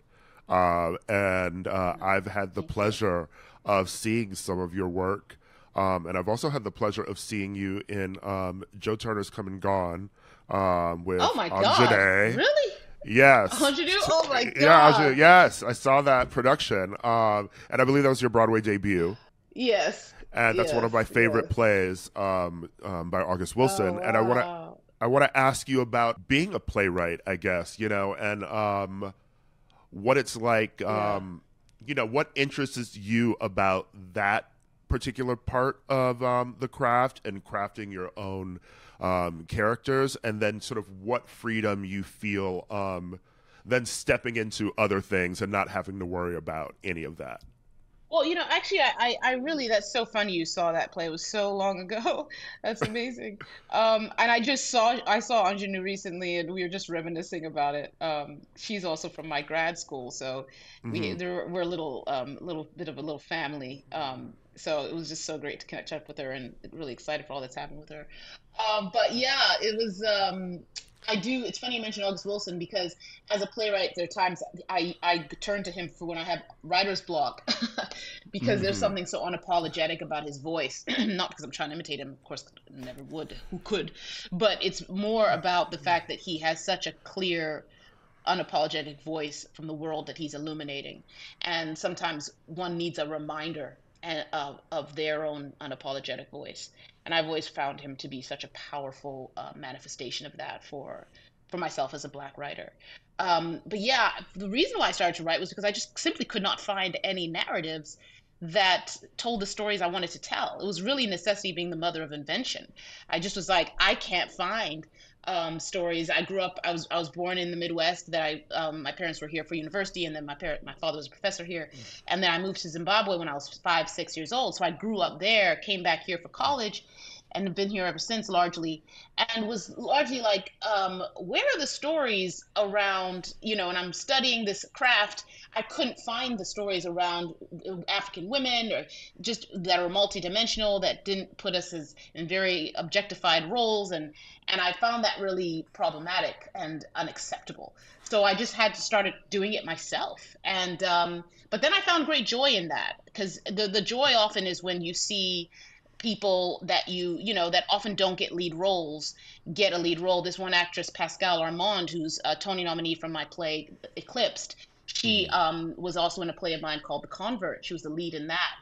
Uh, and uh, I've had the pleasure of seeing some of your work. Um, and I've also had the pleasure of seeing you in um, Joe Turner's Come and Gone um, with oh my God. Really? Yes. Aunjanue? Oh my god. Yeah, Aunjanue. Yes, I saw that production, um, and I believe that was your Broadway debut. Yes. And that's yes. one of my favorite yes. plays um, um, by August Wilson. Oh. And I want to I want to ask you about being a playwright. I guess you know, and um, what it's like. Yeah. Um, you know, what interests you about that particular part of um, the craft and crafting your own um, characters, and then sort of what freedom you feel um, then stepping into other things and not having to worry about any of that. Well, you know, actually, I, I really, that's so funny you saw that play. It was so long ago. That's amazing. um, and I just saw, I saw Aunjanue recently and we were just reminiscing about it. Um, she's also from my grad school. So we, mm-hmm. there, we're a little, um, little bit of a little family. Um, so it was just so great to catch up with her and really excited for all that's happened with her. Um, but yeah, it was. Um, I do. It's funny you mentioned August Wilson because as a playwright, there are times I I turn to him for when I have writer's block because mm-hmm. there's something so unapologetic about his voice. Not because I'm trying to imitate him, of course, never would. Who could? But it's more about the fact that he has such a clear unapologetic voice from the world that he's illuminating and sometimes one needs a reminder of, of their own unapologetic voice. And I've always found him to be such a powerful uh, manifestation of that for for myself as a black writer. Um, but yeah, the reason why I started to write was because I just simply could not find any narratives that told the stories I wanted to tell. It was really necessity being the mother of invention. I just was like, I can't find um, stories. I grew up. I was I was born in the Midwest. That I um, my parents were here for university, and then my parent my father was a professor here, and then I moved to Zimbabwe when I was five six years old. So I grew up there, came back here for college, and been here ever since largely and was largely like um, where are the stories around you know and i'm studying this craft i couldn't find the stories around african women or just that are multidimensional that didn't put us as in very objectified roles and and i found that really problematic and unacceptable. So i just had to start doing it myself and um, but then i found great joy in that because the, the joy often is when you see people that you you know that often don't get lead roles get a lead role. This one actress, Pascale Armand, who's a Tony nominee from my play Eclipsed, she mm-hmm. um, was also in a play of mine called The Convert. She was the lead in that,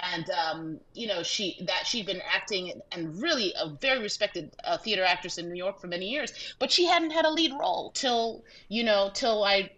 and um, you know she that she'd been acting and really a very respected uh, theater actress in New York for many years, but she hadn't had a lead role till you know till I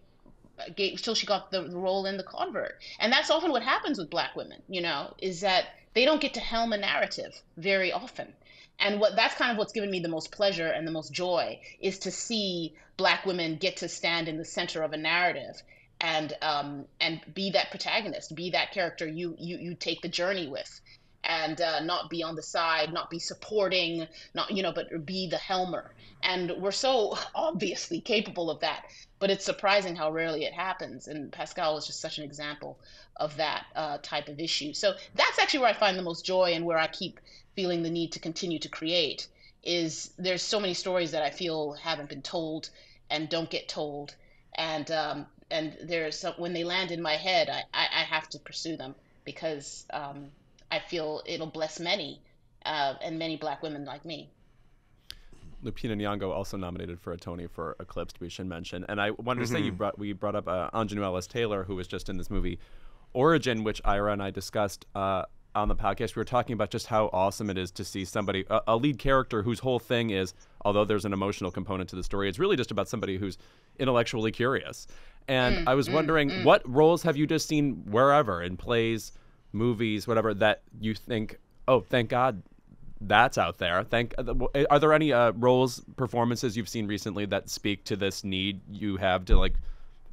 gave till she got the role in The Convert, and that's often what happens with Black women. You know, is that they don't get to helm a narrative very often. And what that's kind of what's given me the most pleasure and the most joy is to see black women get to stand in the center of a narrative and um, and be that protagonist be that character you you you take the journey with and uh, not be on the side not be supporting not you know but be the helmer and we're so obviously capable of that but it's surprising how rarely it happens and Pascale is just such an example of that uh, type of issue. So that's actually where I find the most joy and where I keep feeling the need to continue to create. Is there's so many stories that I feel haven't been told and don't get told, and um, and there's some, when they land in my head, I, I, I have to pursue them because um, I feel it'll bless many uh, and many Black women like me. Lupita Nyong'o also nominated for a Tony for Eclipsed, we should mention. And I wanted to mm-hmm. say you mm-hmm. brought we brought up uh, Aunjanue Ellis Taylor, who was just in this movie Origin, which Ira and I discussed uh, on the podcast, we were talking about just how awesome it is to see somebody, a, a, lead character whose whole thing is, although there's an emotional component to the story, it's really just about somebody who's intellectually curious. And mm, I was mm, wondering, mm. what roles have you just seen wherever in plays, movies, whatever, that you think, oh, thank God that's out there. Thank. Uh, are there any uh, roles, performances you've seen recently that speak to this need you have to like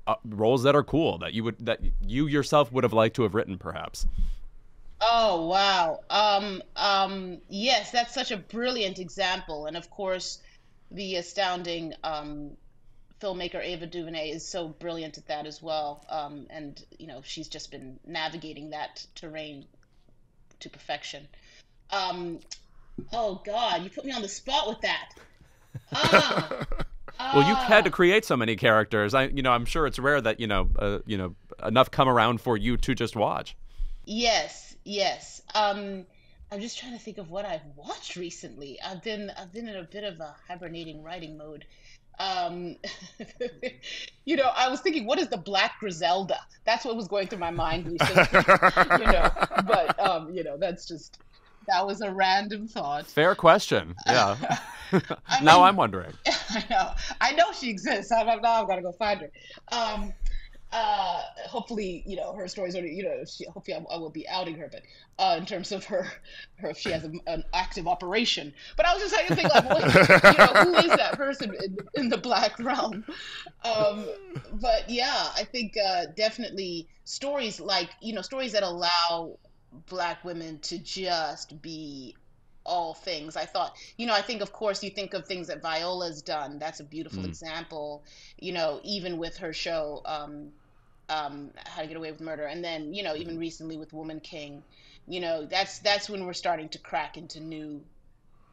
uh, roles that are cool that you would that you yourself would have liked to have written perhaps oh wow um um yes that's such a brilliant example and of course the astounding um filmmaker ava duvernay is so brilliant at that as well um and you know she's just been navigating that terrain to perfection um oh god you put me on the spot with that ah well, you've had to ah. create so many characters. I, you know, I'm sure it's rare that you know, uh, you know, enough come around for you to just watch. Yes, yes. Um, I'm just trying to think of what I've watched recently. I've been, I've been in a bit of a hibernating writing mode. Um, you know, I was thinking, what is the Black Griselda? That's what was going through my mind recently. you know, but um, you know, that's just that was a random thought. Fair question. Yeah. now mean, I'm wondering. I know. I know she exists. I'm, now I've got to go find her. Um, uh, hopefully, you know, her stories are, you know, she, hopefully I, I will be outing her, but uh, in terms of her, her if she has a, an active operation. But I was just trying to think, like, what, you know, who is that person in, in the black realm? Um, but yeah, I think uh, definitely stories like, you know, stories that allow black women to just be all things. I thought, you know, I think of course you think of things that Viola's done. That's a beautiful mm. example. You know, even with her show, um, um, How to Get Away with Murder, and then you know, even recently with Woman King. You know, that's that's when we're starting to crack into new,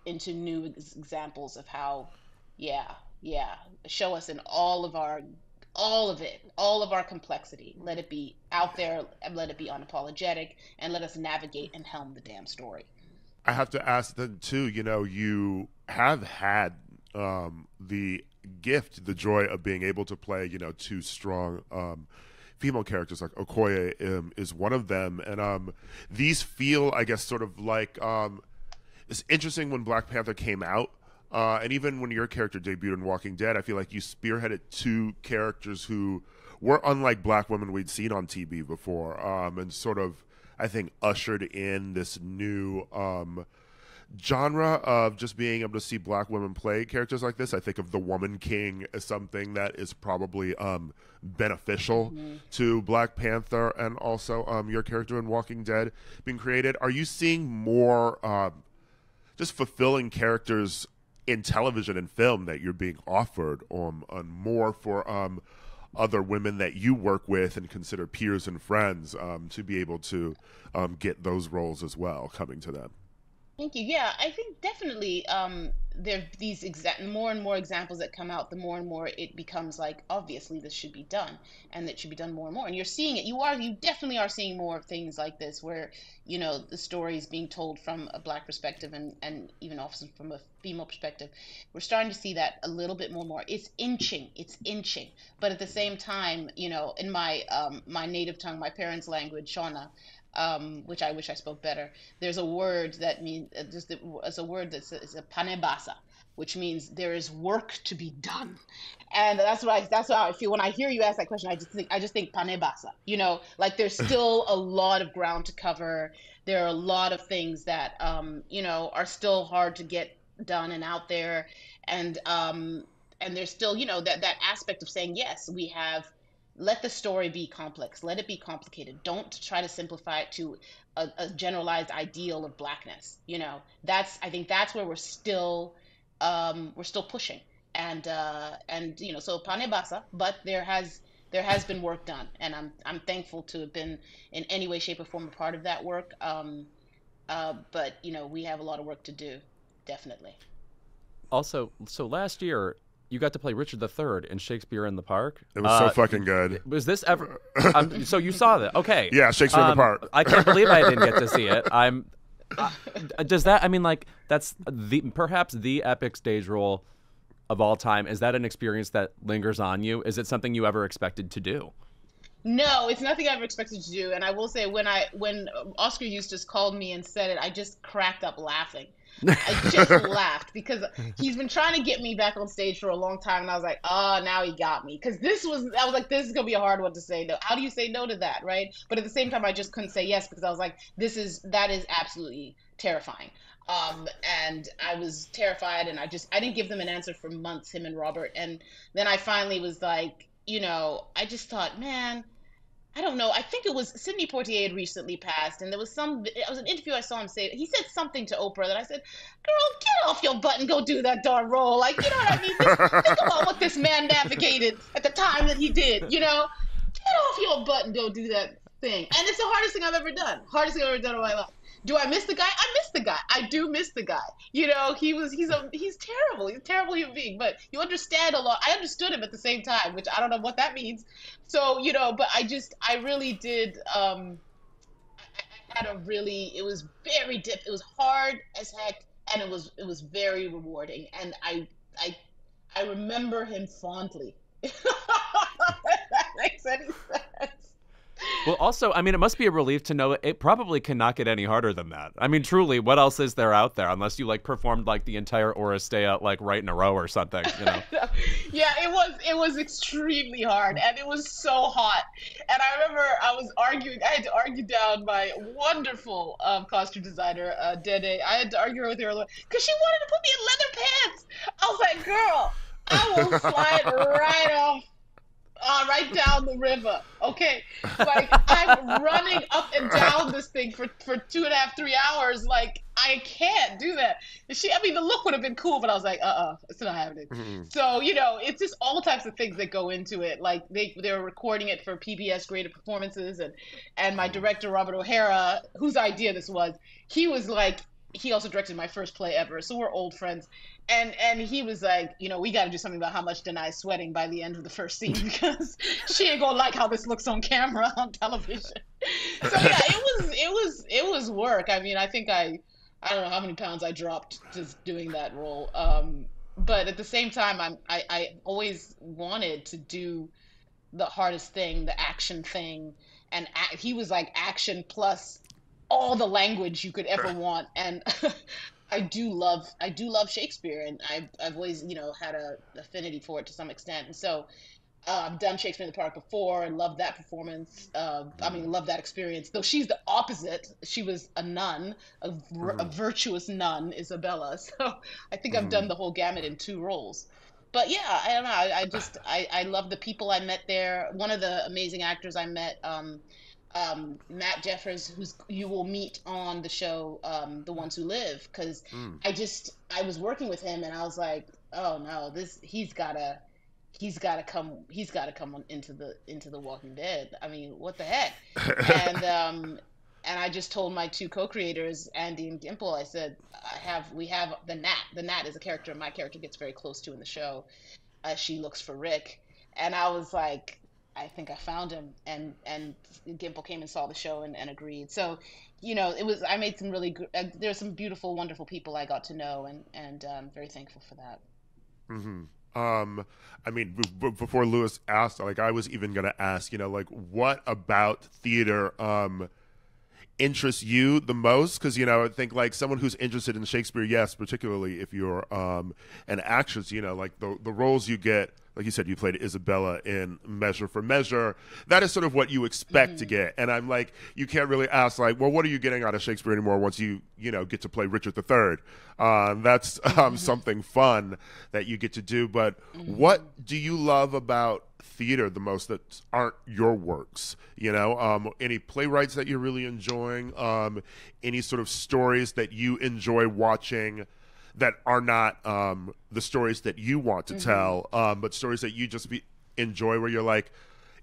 into new examples of how, yeah, yeah, show us in all of our all of it, all of our complexity. Let it be out there, and let it be unapologetic, and let us navigate and helm the damn story. I have to ask then too. You know, you have had um, the gift, the joy of being able to play. You know, two strong. Um, female characters like Okoye um, is one of them, and um, these feel, I guess, sort of like um, it's interesting when Black Panther came out uh, and even when your character debuted in Walking Dead, I feel like you spearheaded two characters who were unlike black women we'd seen on TV before, um, and sort of, I think, ushered in this new um, genre of just being able to see black women play characters like this. I think of the Woman King as something that is probably um, beneficial mm-hmm. to Black Panther and also um, your character in Walking Dead being created. Are you seeing more? Um, just fulfilling characters in television and film that you're being offered um, on more for um, other women that you work with and consider peers and friends um, to be able to um, get those roles as well coming to them. Thank you. Yeah, I think definitely um, there these exact more and more examples that come out. The more and more it becomes like obviously this should be done, and it should be done more and more. And you're seeing it. You are you definitely are seeing more things like this where you know the story is being told from a black perspective and and even often from a female perspective. We're starting to see that a little bit more and more. It's inching. It's inching. But at the same time, you know, in my um, my native tongue, my parents' language, Shona um, which I wish I spoke better. There's a word that means uh, just it's a word that's it's a panebasa, which means there is work to be done, and that's what I that's how I feel when I hear you ask that question. I just think I just think panebasa. You know, like there's still a lot of ground to cover. There are a lot of things that um, you know are still hard to get done and out there, and um, and there's still you know that that aspect of saying yes, we have let the story be complex let it be complicated don't try to simplify it to a, a, generalized ideal of blackness you know that's i think that's where we're still um, we're still pushing and uh, and you know so pane basa but there has there has been work done and i'm i'm thankful to have been in any way shape or form a part of that work um, uh, but you know we have a lot of work to do definitely also so last year you got to play Richard III in Shakespeare in the Park. It was uh, so fucking good. Was this ever? um, so you saw that? Okay. Yeah, Shakespeare um, in the um, Park. I can't believe I didn't get to see it. I'm. Uh, does that? I mean, like that's the perhaps the epic stage role of all time. Is that an experience that lingers on you? Is it something you ever expected to do? No, it's nothing I ever expected to do. And I will say, when I when Oskar Eustis called me and said it, I just cracked up laughing I just laughed because he's been trying to get me back on stage for a long time, and I was like, oh, now he got me. Because this was, I was like, this is gonna be a hard one to say no. How do you say no to that, right? But at the same time, I just couldn't say yes because I was like, this is that is absolutely terrifying. Um, and I was terrified, and I just I didn't give them an answer for months, him and Robert, and then I finally was like, you know, I just thought, man I don't know. I think it was Sidney Poitier had recently passed, and there was some. It was an interview I saw him say. He said something to Oprah that I said, "Girl, get off your butt and go do that darn role." Like, you know what I mean? Think, think about what this man navigated at the time that he did. You know, get off your butt and go do that thing. And it's the hardest thing I've ever done. Hardest thing I've ever done in my life. Do I miss the guy? I miss the guy. I do miss the guy. You know, he was he's a he's terrible. He's a terrible human being. But you understand a lot. I understood him at the same time, which I don't know what that means. So you know, but I just I really did. um I, had a really. It was very dip. It was hard as heck, and it was it was very rewarding. And I I I remember him fondly. that makes any sense well, also, I mean, it must be a relief to know it probably cannot get any harder than that. I mean, truly, what else is there out there unless you like performed like the entire Oresteia like right in a row or something? You know? yeah, it was it was extremely hard and it was so hot. And I remember I was arguing. I had to argue down my wonderful um, costume designer, uh, Dede. I had to argue with her because she wanted to put me in leather pants. I was like, girl, I will slide right off uh, right down the river. Okay, like I'm running up and down this thing for for two and a half, three hours. Like I can't do that. she, I mean, the look would have been cool, but I was like, uh, uh-uh, uh it's not happening. Mm-hmm. So you know, it's just all types of things that go into it. Like they they were recording it for PBS Great Performances, and and my director Robert O'Hara, whose idea this was, he was like, he also directed my first play ever, so we're old friends and and he was like, you know, we got to do something about how much Danai's sweating by the end of the first scene because she ain't gonna like how this looks on camera on television. So yeah, it was it was it was work. I mean, I think I I don't know how many pounds I dropped just doing that role. Um, but at the same time, I'm I, I always wanted to do the hardest thing, the action thing, and a- he was like action plus all the language you could ever want and I do love I do love Shakespeare, and I've I've always you know had a affinity for it to some extent, and so uh, I've done Shakespeare in the Park before and loved that performance. Uh, I mean, love that experience. Though she's the opposite. She was a nun, a, mm-hmm. a virtuous nun, Isabella. So I think mm-hmm. I've done mm-hmm. the whole gamut in two roles. But yeah, I don't know. I, I just I, I love the people I met there. One of the amazing actors I met. Um, um, Matt Jeffers, who's you will meet on the show, um, The Ones Who Live, because mm. I just I was working with him and I was like, oh no, this he's gotta he's gotta come he's gotta come into the into the Walking Dead. I mean, what the heck? and um, and I just told my two co-creators, Andy and Gimple, I said, I have we have the Nat. The Nat is a character my character gets very close to in the show. Uh, she looks for Rick, and I was like, I think I found him, and and Gimple came and saw the show and, and agreed. So, you know, it was I made some really good. uh, there's some beautiful, wonderful people I got to know, and and um, very thankful for that. Hmm. Um, I mean, b- before Lewis asked, like I was even gonna ask, you know, like what about theater? Um, interests you the most because you know i think like someone who's interested in shakespeare yes particularly if you're um an actress you know like the the roles you get like you said, you played Isabella in Measure for Measure. That is sort of what you expect mm-hmm. to get. And I'm like, you can't really ask like, well, what are you getting out of Shakespeare anymore once you, you know, get to play Richard III? Uh, that's um, mm-hmm. something fun that you get to do. But mm-hmm. what do you love about theater the most that aren't your works? You know, um, any playwrights that you're really enjoying? Um, any sort of stories that you enjoy watching? That are not um, the stories that you want to mm-hmm. tell, um, but stories that you just be, enjoy, where you're like,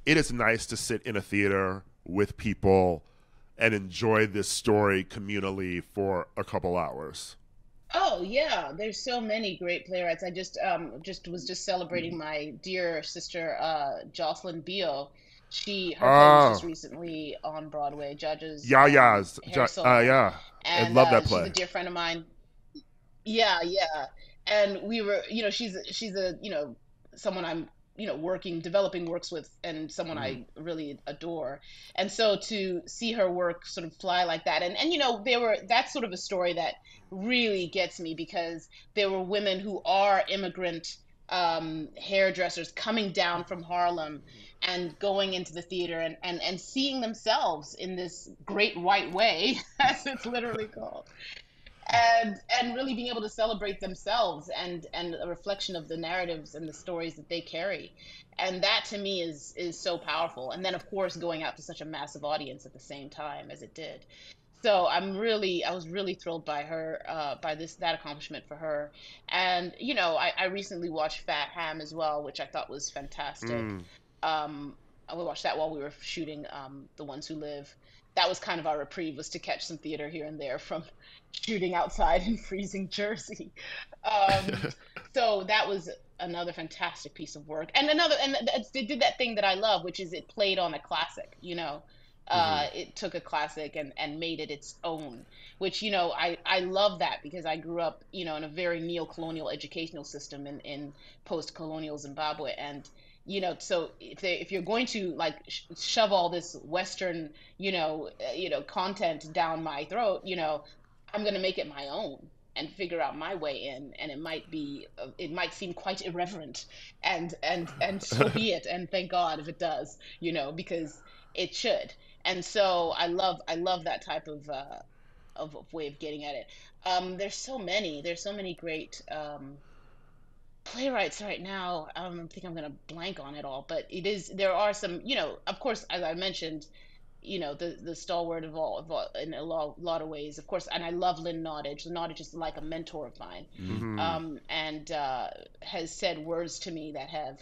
it is nice to sit in a theater with people and enjoy this story communally for a couple hours. Oh yeah, there's so many great playwrights. I just um just was just celebrating mm-hmm. my dear sister uh Jocelyn Bioh. She her oh. was just recently on Broadway. Jaja's. Yeah, yeah, uh, yeah. And, I love that play. She's a dear friend of mine. Yeah, yeah. And we were, you know, she's she's a, you know, someone I'm, you know, working, developing works with, and someone mm-hmm. I really adore. And so to see her work sort of fly like that, and and you know, there were that's sort of a story that really gets me because there were women who are immigrant um, hairdressers coming down from Harlem and going into the theater and, and, and seeing themselves in this great white way, as it's literally called, and and really being able to celebrate themselves and and a reflection of the narratives and the stories that they carry. And that to me is is so powerful. And then of course going out to such a massive audience at the same time as it did. So i'm really i was really thrilled by her uh, by this that accomplishment for her. And you know i, I recently watched fat ham as well which i thought was fantastic. Mm. um, i watched that while we were shooting um, the ones who live. That was kind of our reprieve was to catch some theater here and there from shooting outside in freezing Jersey. Um, so that was another fantastic piece of work, and another, and they did that thing that I love, which is it played on a classic. You know, uh, mm-hmm. it took a classic and and made it its own. Which you know, I I love that because I grew up, you know, in a very neo-colonial educational system in in post-colonial Zimbabwe, and you know so if they if you're going to like sh- shove all this western you know uh, you know content down my throat you know I'm going to make it my own and figure out my way in and it might be uh, it might seem quite irreverent and and and so be it and thank god if it does you know because it should. And so i love i love that type of uh of, of way of getting at it. Um there's so many there's so many great um playwrights right now. Um, i think i'm going to blank on it all but it is there are some you know of course as i mentioned you know the the stalwart of all, of all in a lot, lot, of ways of course and i love lynn nottage. Lynn nottage is like a mentor of mine. Mm-hmm. um, and uh, has said words to me that have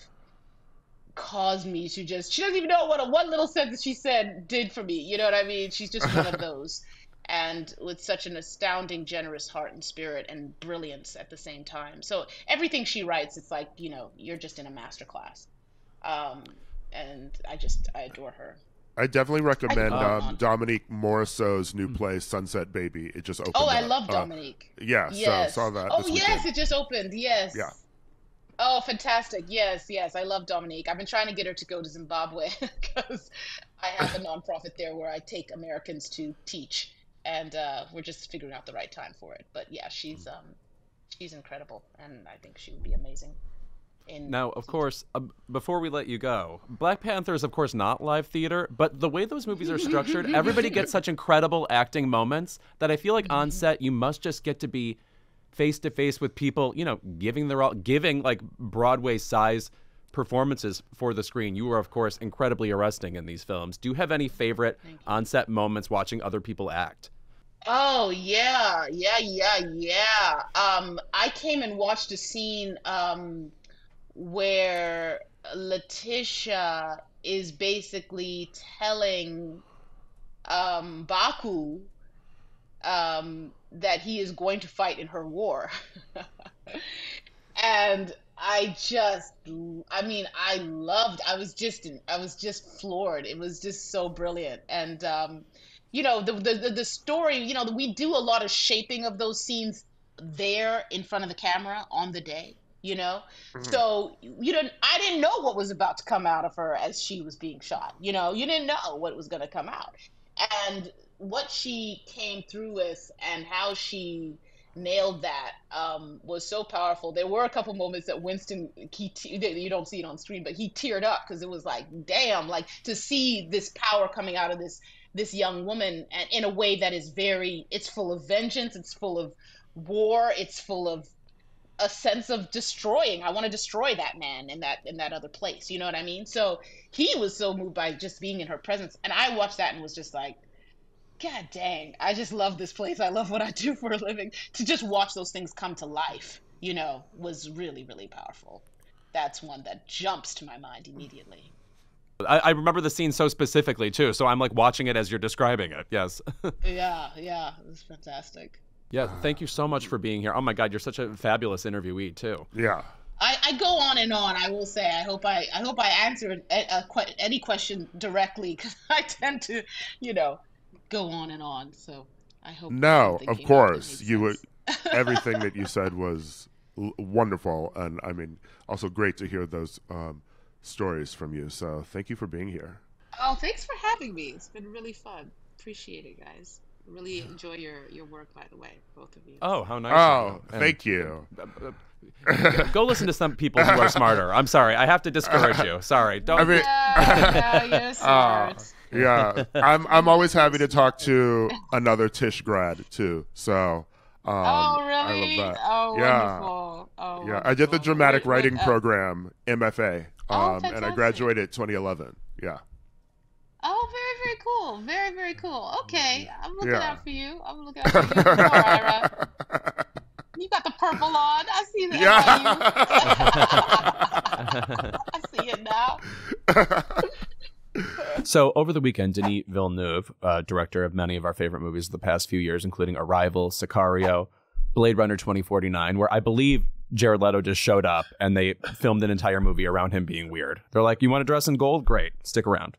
caused me to just she doesn't even know what a one little sentence she said did for me you know what i mean? She's just one of those. And with such an astounding generous heart and spirit and brilliance at the same time. So everything she writes it's like you know you're just in a master class um, and i just i adore her I definitely recommend um, Dominique Morisseau's new play, Sunset Baby. It just opened. Oh, I up. love uh, Dominique. Uh, yeah, yes. so saw that. Oh, yes, it just opened. Yes. Yeah. Oh, fantastic! Yes, yes, I love Dominique. I've been trying to get her to go to Zimbabwe because I have a nonprofit there where I take Americans to teach, and uh, we're just figuring out the right time for it. But yeah, she's um, she's incredible, and I think she would be amazing now, of course, uh, before we let you go, Black Panther is, of course, not live theater, but the way those movies are structured, everybody gets such incredible acting moments that I feel like on set you must just get to be face to face with people, you know, giving their all, giving like Broadway size performances for the screen. You are of course, incredibly arresting in these films. Do you have any favorite on set moments watching other people act? Oh yeah, yeah, yeah, yeah. Um, I came and watched a scene um, where Letitia is basically telling um, Baku um, that he is going to fight in her war. and I just, I mean, I loved, I was just, I was just floored. It was just so brilliant. And, um, you know, the, the, the story, you know, we do a lot of shaping of those scenes there in front of the camera on the day you know mm-hmm. so you didn't i didn't know what was about to come out of her as she was being shot you know you didn't know what was going to come out and what she came through with and how she nailed that um, was so powerful. There were a couple moments that Winston he te- you don't see it on screen, but he teared up because it was like, damn, like to see this power coming out of this this young woman and in a way that is very it's full of vengeance, it's full of war, it's full of a sense of destroying. I want to destroy that man in that in that other place. You know what I mean? So he was so moved by just being in her presence, and I watched that and was just like, God dang, I just love this place. I love what I do for a living. To just watch those things come to life, you know, was really really powerful. That's one that jumps to my mind immediately. I, I remember the scene so specifically too, so I'm like watching it as you're describing it. Yes. yeah, yeah, it was fantastic. Yeah, thank you so much for being here. Oh my God, you're such a fabulous interviewee too. Yeah. I, I go on and on. I will say. I hope I I hope I answered a, a, any question directly because I tend to, you know, go on and on. So I hope. No, of course you would. everything that you said was l- wonderful, and I mean, also great to hear those um, stories from you. So thank you for being here. Oh, thanks for having me. It's been really fun. Appreciate it, guys really enjoy your your work by the way both of you oh how nice oh thank you go listen to some people who are smarter i'm sorry i have to discourage you sorry don't I mean, yeah, yeah, you're smart. Uh, yeah i'm i'm always happy to talk to another tisch grad too so um, oh really? I love that. Oh, yeah. wonderful. Oh, yeah. Wonderful. I did the dramatic writing uh, program, MFA, oh, um, and I graduated 2011. Yeah. Oh, very, very cool. Very, very cool. Okay, I'm looking yeah. out for you. I'm looking out for you. More, Ira. You got the purple on. I see that. Yeah. I see it now. so over the weekend, Denis Villeneuve, uh, director of many of our favorite movies of the past few years, including Arrival, Sicario, Blade Runner 2049, where I believe Jared Leto just showed up and they filmed an entire movie around him being weird. They're like, "You want to dress in gold? Great, stick around."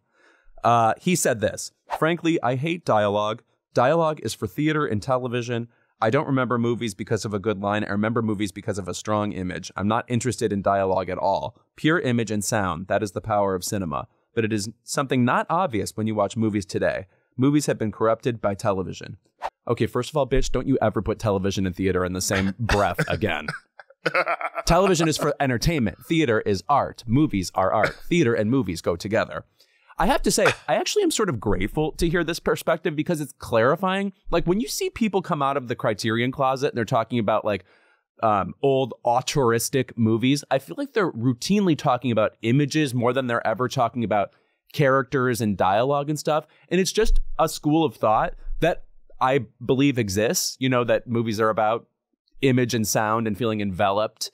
Uh, he said this Frankly, I hate dialogue. Dialogue is for theater and television. I don't remember movies because of a good line. I remember movies because of a strong image. I'm not interested in dialogue at all. Pure image and sound. That is the power of cinema. But it is something not obvious when you watch movies today. Movies have been corrupted by television. Okay, first of all, bitch, don't you ever put television and theater in the same breath again. television is for entertainment. Theater is art. Movies are art. Theater and movies go together. I have to say, I actually am sort of grateful to hear this perspective because it's clarifying. Like when you see people come out of the Criterion closet and they're talking about like um, old auteuristic movies, I feel like they're routinely talking about images more than they're ever talking about characters and dialogue and stuff. And it's just a school of thought that I believe exists, you know, that movies are about image and sound and feeling enveloped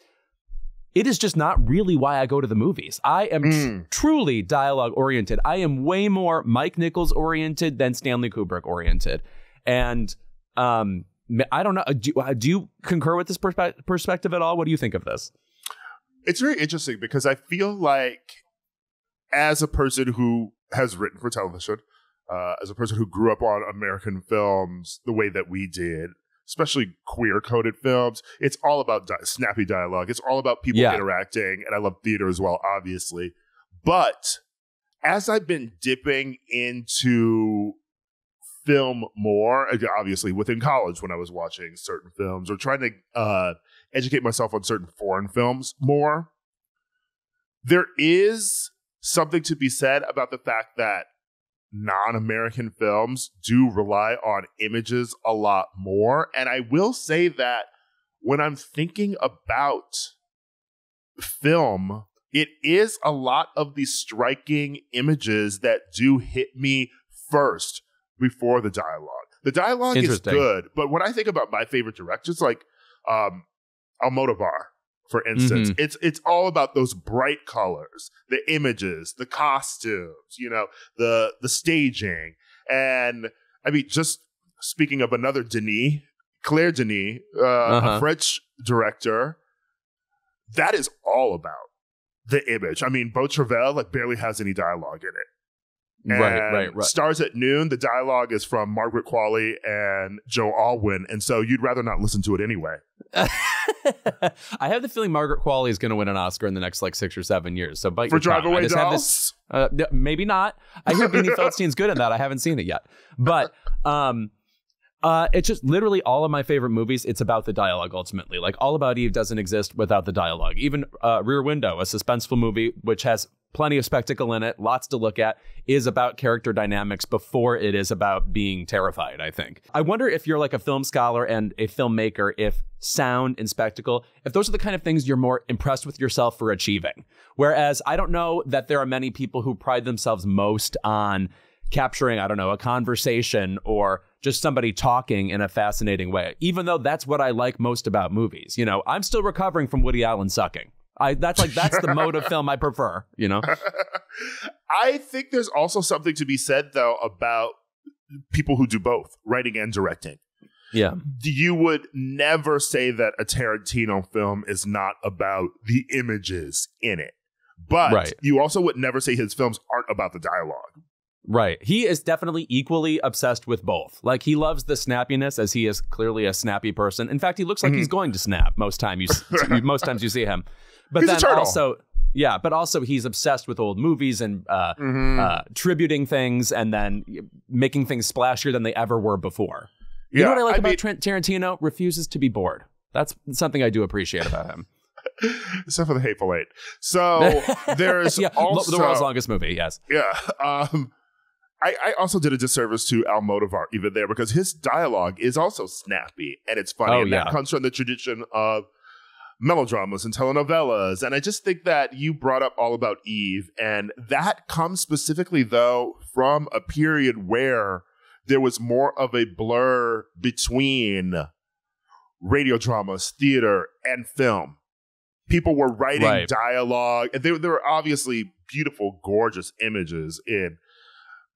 it is just not really why I go to the movies. I am mm. tr- truly dialogue oriented. I am way more Mike Nichols oriented than Stanley Kubrick oriented. And um, I don't know. Uh, do, uh, do you concur with this perspe- perspective at all? What do you think of this? It's very interesting because I feel like, as a person who has written for television, uh, as a person who grew up on American films the way that we did, especially queer coded films, it's all about di- snappy dialogue. It's all about people yeah. interacting. And I love theater as well, obviously. But as I've been dipping into film more, obviously within college when I was watching certain films or trying to uh, educate myself on certain foreign films more, there is something to be said about the fact that non American films do rely on images a lot more. And I will say that when I'm thinking about film it is a lot of these striking images that do hit me first before the dialogue. The dialogue is good, but when I think about my favorite directors, like um, Almodovar, for instance, Mm-hmm. it's it's all about those bright colors, the images, the costumes, you know, the the staging, and I mean, just speaking of another Denis, Claire Denis, uh, Uh-huh. a French director, that is all about the image. I mean, Beau Travail like barely has any dialogue in it. Right, right, right. Stars at Noon, the dialogue is from Margaret Qualley and Joe Alwyn, and so you'd rather not listen to it anyway. I have the feeling Margaret Qualley is going to win an Oscar in the next like six or seven years. So bite For. Drive Away Dolls? this- uh, maybe not. I hear Beanie Feldstein's good in that. I haven't seen it yet, but um, uh, it's just literally all of my favorite movies. It's about the dialogue ultimately. Like All About Eve doesn't exist without the dialogue. Even uh, Rear Window, a suspenseful movie which has plenty of spectacle in it, lots to look at, is about character dynamics before it is about being terrified. I think. I wonder if you're like a film scholar and a filmmaker, if sound and spectacle, if those are the kind of things you're more impressed with yourself for achieving. Whereas I don't know that there are many people who pride themselves most on capturing, I don't know, a conversation or just somebody talking in a fascinating way. Even though that's what I like most about movies. You know, I'm still recovering from Woody Allen sucking. I that's like that's the mode of film I prefer, you know. I think there's also something to be said though about people who do both, writing and directing. Yeah. You would never say that a Tarantino film is not about the images in it. But Right. you also would never say his films aren't about the dialogue. Right. He is definitely equally obsessed with both. Like he loves the snappiness as he is clearly a snappy person. In fact, he looks like he's mm-hmm. going to snap most time you most times you see him. But He's then also yeah, but also he's obsessed with old movies and uh, Mm-hmm. uh, tributing things and then making things splashier than they ever were before. You Yeah, know what I like I about mean- Trent Tarantino? Refuses to be bored. That's something I do appreciate about him. Except for the Hateful Eight. So there's yeah, also the world's longest movie. Yes. Yeah. Um, I, I also did a disservice to Almodovar even there because his dialogue is also snappy and it's funny. Oh, and yeah. that comes from the tradition of melodramas and telenovelas. And I just think that you brought up All About Eve, and that comes specifically, though, from a period where there was more of a blur between radio dramas, theater, and film. People were writing Right. dialogue, and there, there were obviously beautiful, gorgeous images in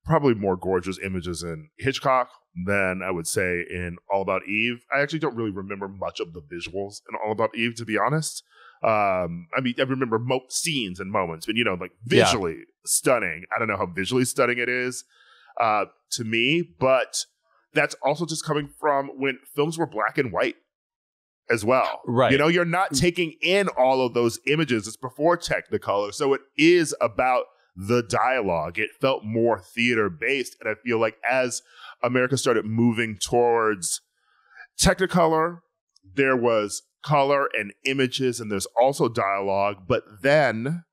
probably more gorgeous images in Hitchcock than I would say in All About Eve. I actually don't really remember much of the visuals in All About Eve, to be honest. Um, I mean, I remember mo- scenes and moments, but you know, like Yeah. visually stunning. I don't know how visually stunning it is uh, to me, but that's also just coming from when films were black and white as well. Right. You know, you're not taking in all of those images. It's before Technicolor. So it is about the dialogue. It felt more theater based. And I feel like as America started moving towards Technicolor, there was color and images, and there's also dialogue. But then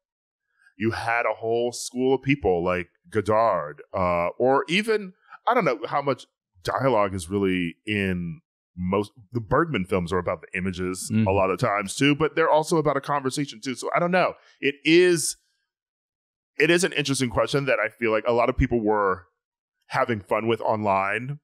you had a whole school of people like Godard, uh, or even, I don't know how much dialogue is really in most the Bergman films are about the images Mhm. a lot of times too, but they're also about a conversation too. So I don't know. It is it is an interesting question that I feel like a lot of people were having fun with online.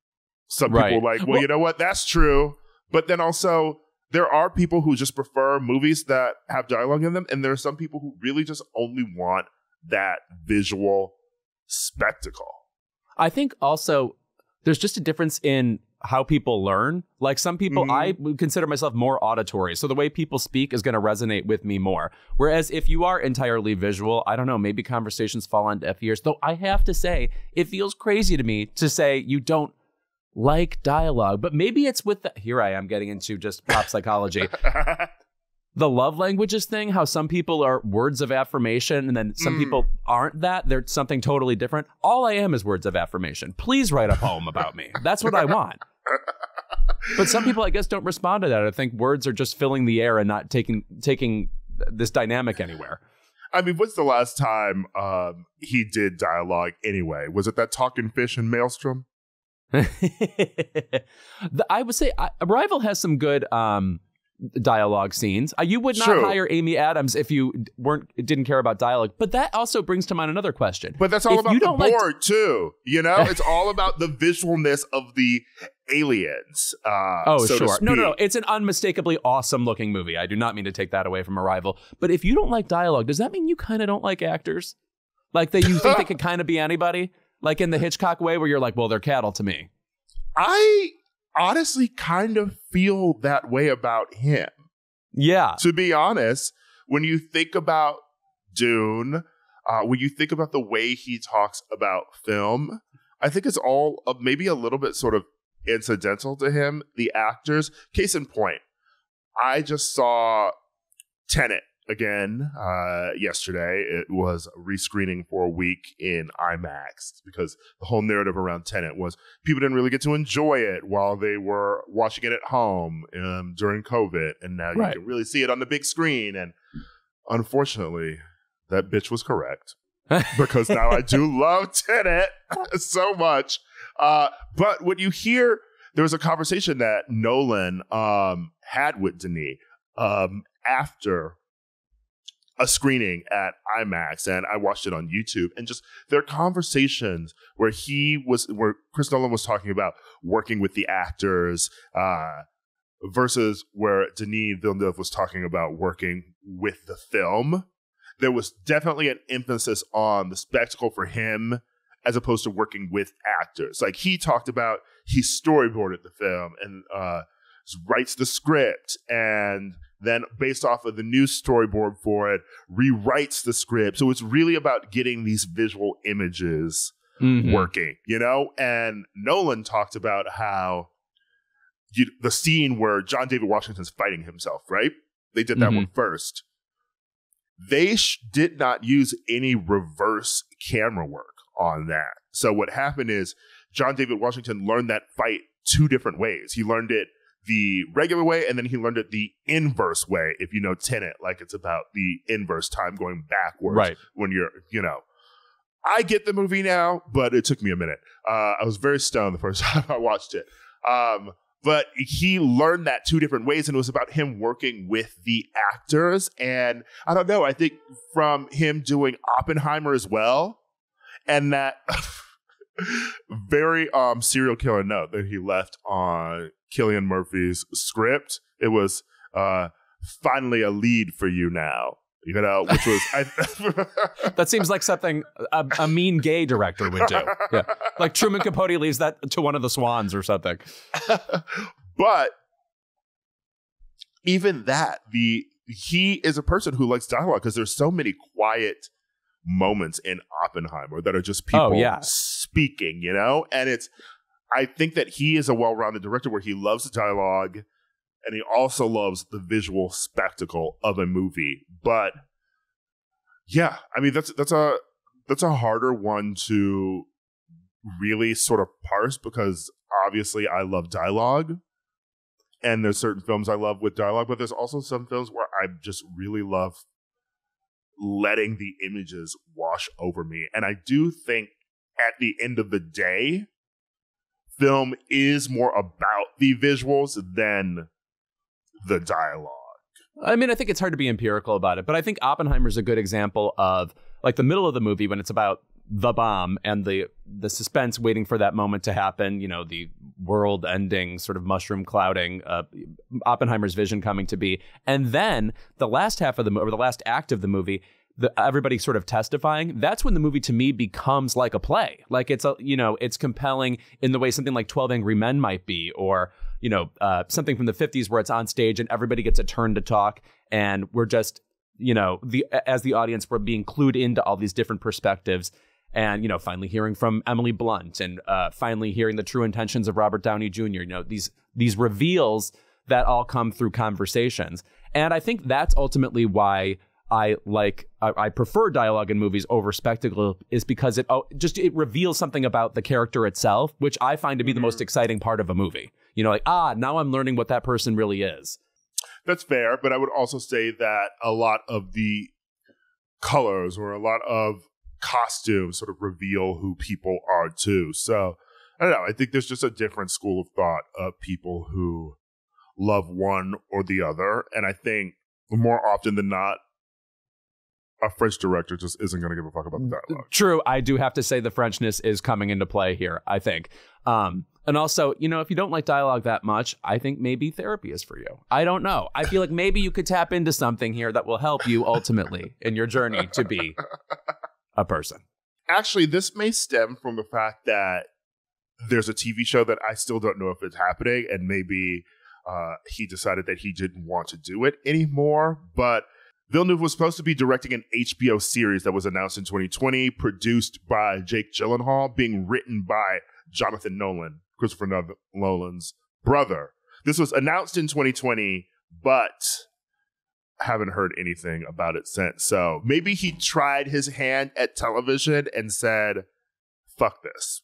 Some Right. people like, well, Well- you know what, that's true. But then also there are people who just prefer movies that have dialogue in them, and there are some people who really just only want that visual spectacle. I think also there's just a difference in how people learn. Like some people, Mhm. I would consider myself more auditory. So the way people speak is going to resonate with me more. Whereas if you are entirely visual, I don't know, maybe conversations fall on deaf ears. Though I have to say, it feels crazy to me to say you don't like dialogue, but maybe it's with the. Here I am getting into just pop psychology. the love languages thing, how some people are words of affirmation and then some Mm. people aren't that. They're something totally different. All I am is words of affirmation. Please write a poem about me. That's what I want. But some people, I guess, don't respond to that. I think words are just filling the air and not taking taking this dynamic anywhere. I mean, what's the last time um, he did dialogue anyway? Was it that talking fish in Maelstrom? The- I would say I, Arrival has some good um, dialogue scenes. Uh, you would not True. hire Amy Adams if you weren't didn't care about dialogue. But that also brings to mind another question. But that's all If about you the don't like- board too. You know, it's all about the visualness of the aliens. Uh, Oh, so sure. No, no, no. It's an unmistakably awesome looking movie. I do not mean to take that away from Arrival. But if you don't like dialogue, does that mean you kind of don't like actors? Like that you think they could kind of be anybody? Like in the Hitchcock way where you're like, well, they're cattle to me. I honestly kind of feel that way about him. Yeah. To be honest, when you think about Dune, uh, when you think about the way he talks about film, I think it's all uh, maybe a little bit sort of incidental to him. The actors, case in point, I just saw Tenet again uh, yesterday. It was rescreening for a week in IMAX because the whole narrative around Tenet was people didn't really get to enjoy it while they were watching it at home um, during COVID, and now you can really see it on the big screen. And unfortunately, that bitch was correct because now I do love Tenet so much. Uh, but when you hear there was a conversation that Nolan um, had with Denis um, after a screening at IMAX, and I watched it on YouTube, and just their conversations where he was, where Chris Nolan was talking about working with the actors, uh, versus where Denis Villeneuve was talking about working with the film. There was definitely an emphasis on the spectacle for him as opposed to working with actors. Like he talked about, he storyboarded the film and uh, writes the script and then based off of the new storyboard for it rewrites the script. So it's really about getting these visual images Mhm. working you know? And nolan talked about how you, the scene where john david washington's fighting himself right? They did that Mhm. one first. They sh- did not use any reverse camera work on that. So what happened is john david washington learned that fight two different ways. He learned it the regular way and then he learned it the inverse way if you know tenet like it's about the inverse time going backwards Right. when you're you know. I get the movie now but it took me a minute. Uh, i was very stoned the first time i watched it. Um, but he learned that two different ways and it was about him working with the actors and i don't know i think from him doing oppenheimer as well and that very um serial killer note that he left on Cillian Murphy's script. It was uh finally a lead for you now. You know, which was I, That seems like something a, a mean gay director would do. Yeah. Like Truman Capote leaves that to one of the swans or something. but even that, the he is a person who likes dialogue because there's so many quiet moments in Oppenheimer that are just people Oh, yeah. speaking, you know? And it's I think that he is a well-rounded director where he loves the dialogue and he also loves the visual spectacle of a movie. But yeah, I mean that's that's a that's a harder one to really sort of parse because obviously I love dialogue and there's certain films I love with dialogue, but there's also some films where I just really love letting the images wash over me. And I do think at the end of the day, film is more about the visuals than the dialogue. I mean, I think it's hard to be empirical about it, but I think Oppenheimer's a good example of like the middle of the movie when it's about the bomb and the the suspense waiting for that moment to happen, you know, the world ending sort of mushroom clouding uh, Oppenheimer's vision coming to be. And then the last half of the or the last act of the movie the, everybody sort of testifying that's when the movie to me becomes like a play like it's a you know it's compelling in the way something like 12 angry men might be or you know uh, something from the 50s where it's on stage and everybody gets a turn to talk and we're just you know the as the audience we're being clued into all these different perspectives and you know finally hearing from Emily Blunt and uh, finally hearing the true intentions of Robert Downey Jr. You know these these reveals that all come through conversations, and I think that's ultimately why I like I, I prefer dialogue in movies over spectacle is because it oh, just it reveals something about the character itself, which I find to be the most exciting part of a movie. You know, like ah, now I'm learning what that person really is. That's fair, but I would also say that a lot of the colors or a lot of costumes sort of reveal who people are too. So I don't know. I think there's just a different school of thought of people who love one or the other. And I think more often than not, a French director just isn't going to give a fuck about the dialogue. True, I do have to say the Frenchness is coming into play here. I think, um, and also, you know, if you don't like dialogue that much, I think maybe therapy is for you. I don't know. I feel like maybe you could tap into something here that will help you ultimately in your journey to be a person. Actually, this may stem from the fact that there's a TV show that I still don't know if it's happening, and maybe uh, he decided that he didn't want to do it anymore. But Villeneuve was supposed to be directing an HBO series that was announced in 2020, produced by Jake Gyllenhaal, being written by Jonathan Nolan, Christopher Nolan's brother. This was announced in 2020, but haven't heard anything about it since. So maybe he tried his hand at television and said, fuck this.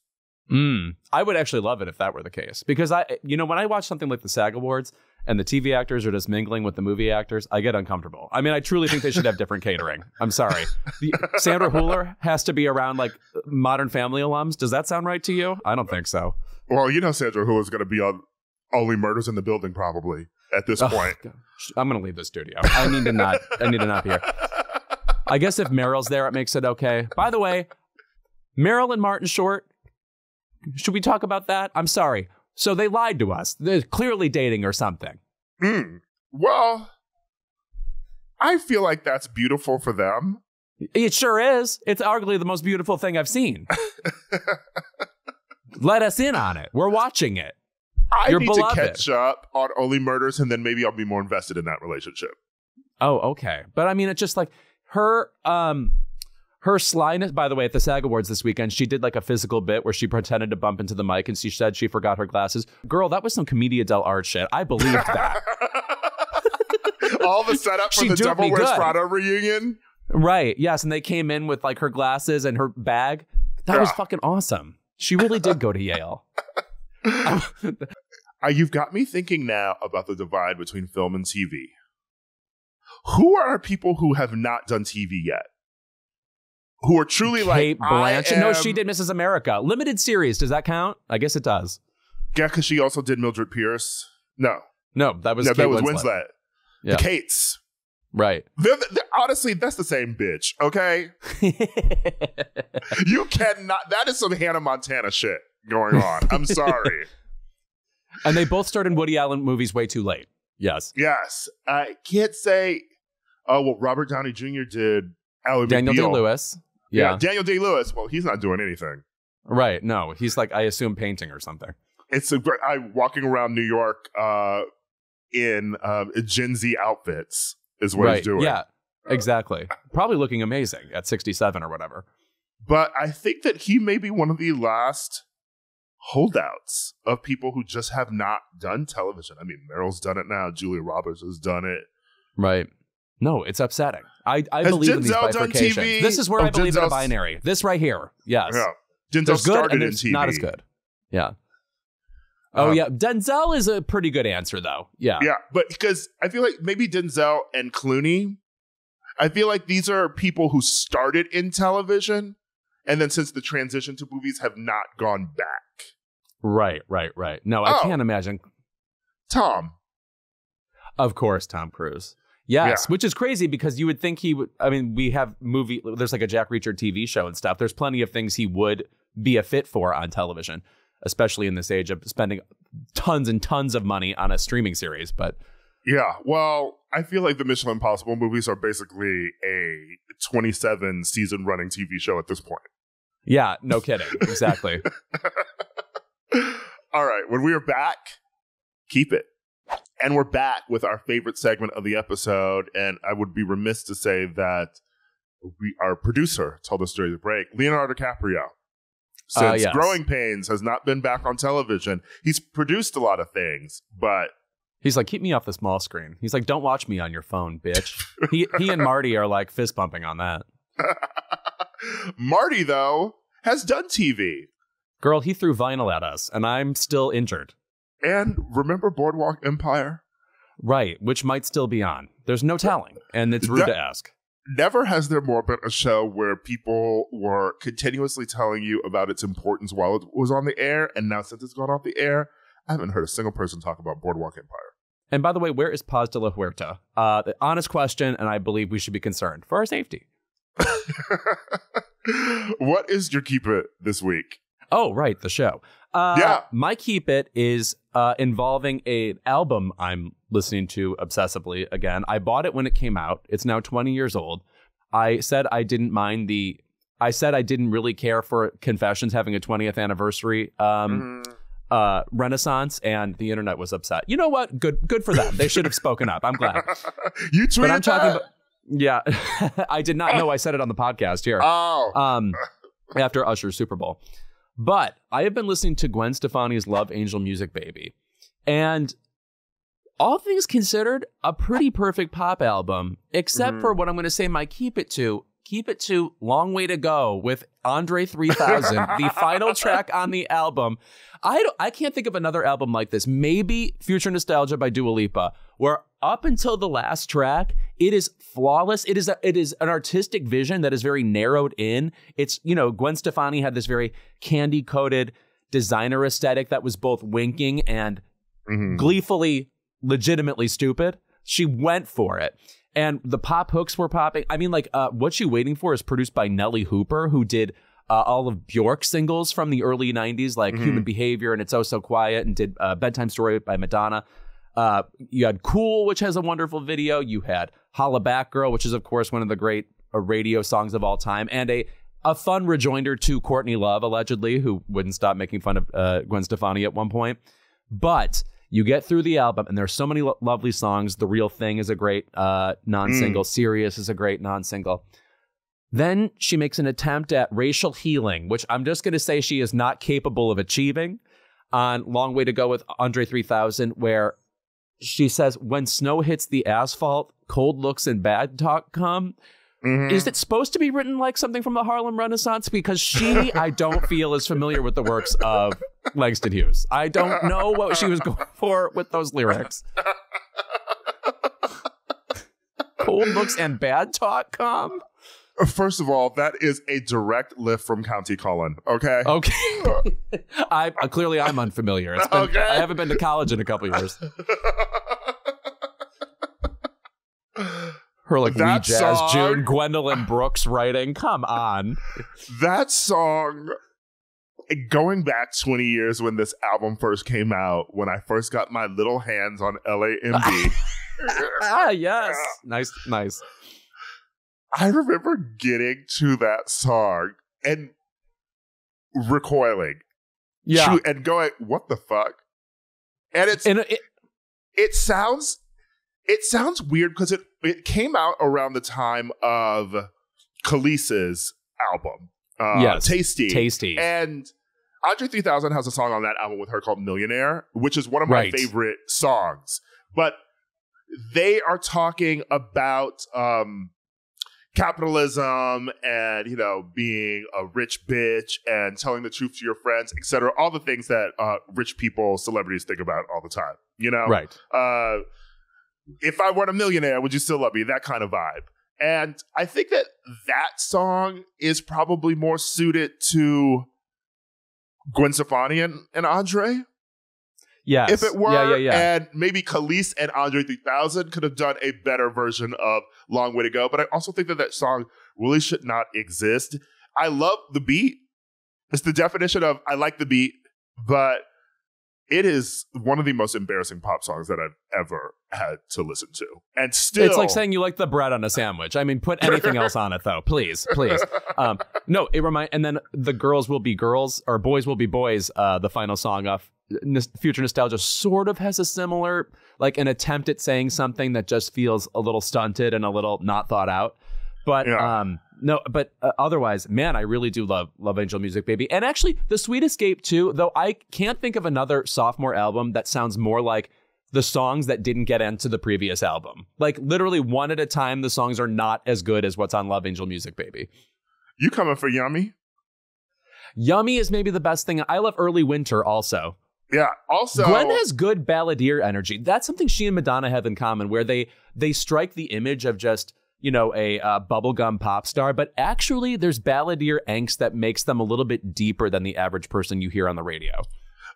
Mm, I would actually love it if that were the case. Because I, you know, when I watch something like the SAG Awards and the TV actors are just mingling with the movie actors, I get uncomfortable. I mean, I truly think they should have different catering. I'm sorry. The, Sandra Hüller has to be around like Modern Family alums. Does that sound right to you? I don't think so. Well, you know, Sandra Hüller is going to be on Only Murders in the Building probably at this oh, point. I'm going to leave the studio. I need to not. I need to not be here. I guess if Meryl's there, it makes it okay. By the way, Meryl and Martin Short. Should we talk about that? I'm sorry. So they lied to us. They're clearly dating or something. Hmm. Well, I feel like that's beautiful for them. It sure is. It's arguably the most beautiful thing I've seen. Let us in on it. We're watching it. I need beloved. to catch up on Only Murders, and then maybe I'll be more invested in that relationship. Oh, okay. But I mean, it's just like her. um her slyness, by the way, at the SAG Awards this weekend, she did like a physical bit where she pretended to bump into the mic and she said she forgot her glasses. Girl, that was some Commedia dell'arte shit. I believed that. All the setup for she the Devil Wears Prada reunion. Right. Yes. And they came in with like her glasses and her bag. That yeah. was fucking awesome. She really did go to Yale. Uh, you've got me thinking now about the divide between film and TV. Who are people who have not done TV yet? who are truly Kate like Blanchett. Am... No, she did Mrs. America. Limited series. Does that count? I guess it does. Yeah, because she also did Mildred Pierce. No, no, that was no, Kate that was Winslet. Winslet. Yeah. The Kates. Right. They're, they're, honestly, that's the same bitch. Okay. you cannot. That is some Hannah Montana shit going on. I'm sorry. And they both starred in Woody Allen movies way too late. Yes. Yes. I can't say. Oh well, Robert Downey Jr. did Daniel Day Lewis. Yeah. yeah, Daniel Day Lewis. Well, he's not doing anything. Right. No, he's like I assume painting or something. It's a great. I walking around New York uh, in uh, Gen Z outfits is what right. he's doing. Yeah, exactly. Probably looking amazing at 67 or whatever. But I think that he may be one of the last holdouts of people who just have not done television. I mean, Meryl's done it now. Julia Roberts has done it. Right. No, it's upsetting. I, I believe Denzel in these bifurcations. This is where oh, I believe Denzel's... in a binary. This right here. Yes. Yeah. Denzel there's good and there's not as good. Yeah. Oh um, yeah, Denzel is a pretty good answer though. Yeah. Yeah, but because I feel like maybe Denzel and Clooney, I feel like these are people who started in television and then since the transition to movies have not gone back. Right, right, right. No, I oh, can't imagine. Tom. Of course, Tom Cruise. Yes, yeah. which is crazy because you would think he would. I mean, we have movie. There's like a Jack Reacher TV show and stuff. There's plenty of things he would be a fit for on television, especially in this age of spending tons and tons of money on a streaming series. But yeah, well, I feel like the Mission Impossible movies are basically a 27 season running TV show at this point. Yeah, no kidding. exactly. All right, when we are back, keep it. And we're back with our favorite segment of the episode. And I would be remiss to say that we, our producer told us during the break, Leonardo DiCaprio. Uh, Since uh, yes. Growing Pains has not been back on television, he's produced a lot of things, but He's like, keep me off the small screen. He's like, don't watch me on your phone, bitch. he he and Marty are like fist bumping on that. Marty though has done TV. Girl, he threw vinyl at us, and I'm still injured. And remember Boardwalk Empire? Right, which might still be on. There's no telling, and it's rude that, to ask. Never has there more been a show where people were continuously telling you about its importance while it was on the air, and now since it's gone off the air, I haven't heard a single person talk about Boardwalk Empire. And by the way, where is Paz de la Huerta? Uh, the honest question, and I believe we should be concerned for our safety. what is your keep it this week? Oh, right, the show. Uh, Yeah. My keep it is uh, involving a album I'm listening to obsessively again. I bought it when it came out. It's now 20 years old. I said I didn't mind the. I said I didn't really care for Confessions having a 20th anniversary um, Mm, uh, renaissance, and the internet was upset. You know what? Good, good for them. They should have spoken up. I'm glad. you tweeted But I'm talking that? about. Yeah, I did not know. I said it on the podcast here Oh, um, after Usher's Super Bowl. But I have been listening to Gwen Stefani's Love Angel Music Baby. And all things considered, a pretty perfect pop album, except Mhm. for what I'm going to say my keep it to. Keep it to Long Way to Go with Andre 3000, the final track on the album. I, don't, I can't think of another album like this. Maybe Future Nostalgia by Dua Lipa, where up until the last track, it is flawless. It is a, it is an artistic vision that is very narrowed in. It's you know Gwen Stefani had this very candy coated designer aesthetic that was both winking and Mhm. gleefully, legitimately stupid. She went for it. And the pop hooks were popping. I mean, like, uh, What You Waiting For is produced by Nellee Hooper, who did uh, all of Bjork singles from the early 90s, like Mhm. Human Behavior and It's Oh So Quiet, and did uh, Bedtime Story by Madonna. Uh, you had Cool, which has a wonderful video. You had Holla Back Girl, which is, of course, one of the great uh, radio songs of all time, and a a fun rejoinder to Courtney Love, allegedly, who wouldn't stop making fun of uh, Gwen Stefani at one point. But you get through the album, and there's so many lo- lovely songs. The Real Thing is a great uh, non-single. Serious is a great non-single. Then she makes an attempt at racial healing, which I'm just going to say she is not capable of achieving. On Long Way to Go with Andre 3000, where she says, "When snow hits the asphalt, cold looks and bad talk come." Mhm. Is it supposed to be written like something from the Harlem Renaissance? Because she, I don't feel, is familiar with the works of Langston Hughes. I don't know what she was going for with those lyrics. Cold looks and bad talk come. First of all, that is a direct lift from Countee Cullen. Okay. Okay, I uh, clearly I'm unfamiliar. Been, Okay. I haven't been to college in a couple years. Her like That wee jazz song- June Gwendolyn Brooks writing. Come on. that song going back 20 years when this album first came out when i first got my little hands on lamb ah, yes. Nice, nice. I remember getting to that song and recoiling Yeah. And going what the fuck and it's And it, it sounds it sounds weird because it it came out around the time of Kelis's album uh Yes. tasty tasty. And Andre 3000 has a song on that album with her called Millionaire, which is one of my Right. favorite songs. But they are talking about um, capitalism and, you know, being a rich bitch and telling the truth to your friends, etc. All the things that uh, rich people, celebrities think about all the time. You know? right. uh, if I weren't a millionaire, would you still love me? That kind of vibe. And I think that that song is probably more suited to Gwen Stefani and, and Andre, Yes. if it were. Yeah, yeah, yeah. And maybe Kelis and Andre 3000 could have done a better version of Long Way to Go. But I also think that that song really should not exist. I love the beat. It's the definition of I like the beat, but it is one of the most embarrassing pop songs that I've ever had to listen to. And still, it's like saying you like the bread on a sandwich. I mean, put anything else on it though, please, please. Um, no, it remind and then the girls will be girls or boys will be boys. Uh, the final song off Nos- Future Nostalgia sort of has a similar like an attempt at saying something that just feels a little stunted and a little not thought out. But Yeah. um, no, but uh, otherwise, man, I really do love Love Angel Music Baby, and actually the Sweet Escape too. Though I can't think of another sophomore album that sounds more like the songs that didn't get into the previous album. Like literally one at a time, the songs are not as good as what's on Love Angel Music Baby. you coming for Yummy? Yummy is maybe the best thing. I love Early Winter also. Yeah. Also, Gwen has good balladeer energy. That's something she and Madonna have in common, where they they strike the image of just you know a uh, bubblegum pop star, but actually there's balladeer angst that makes them a little bit deeper than the average person you hear on the radio.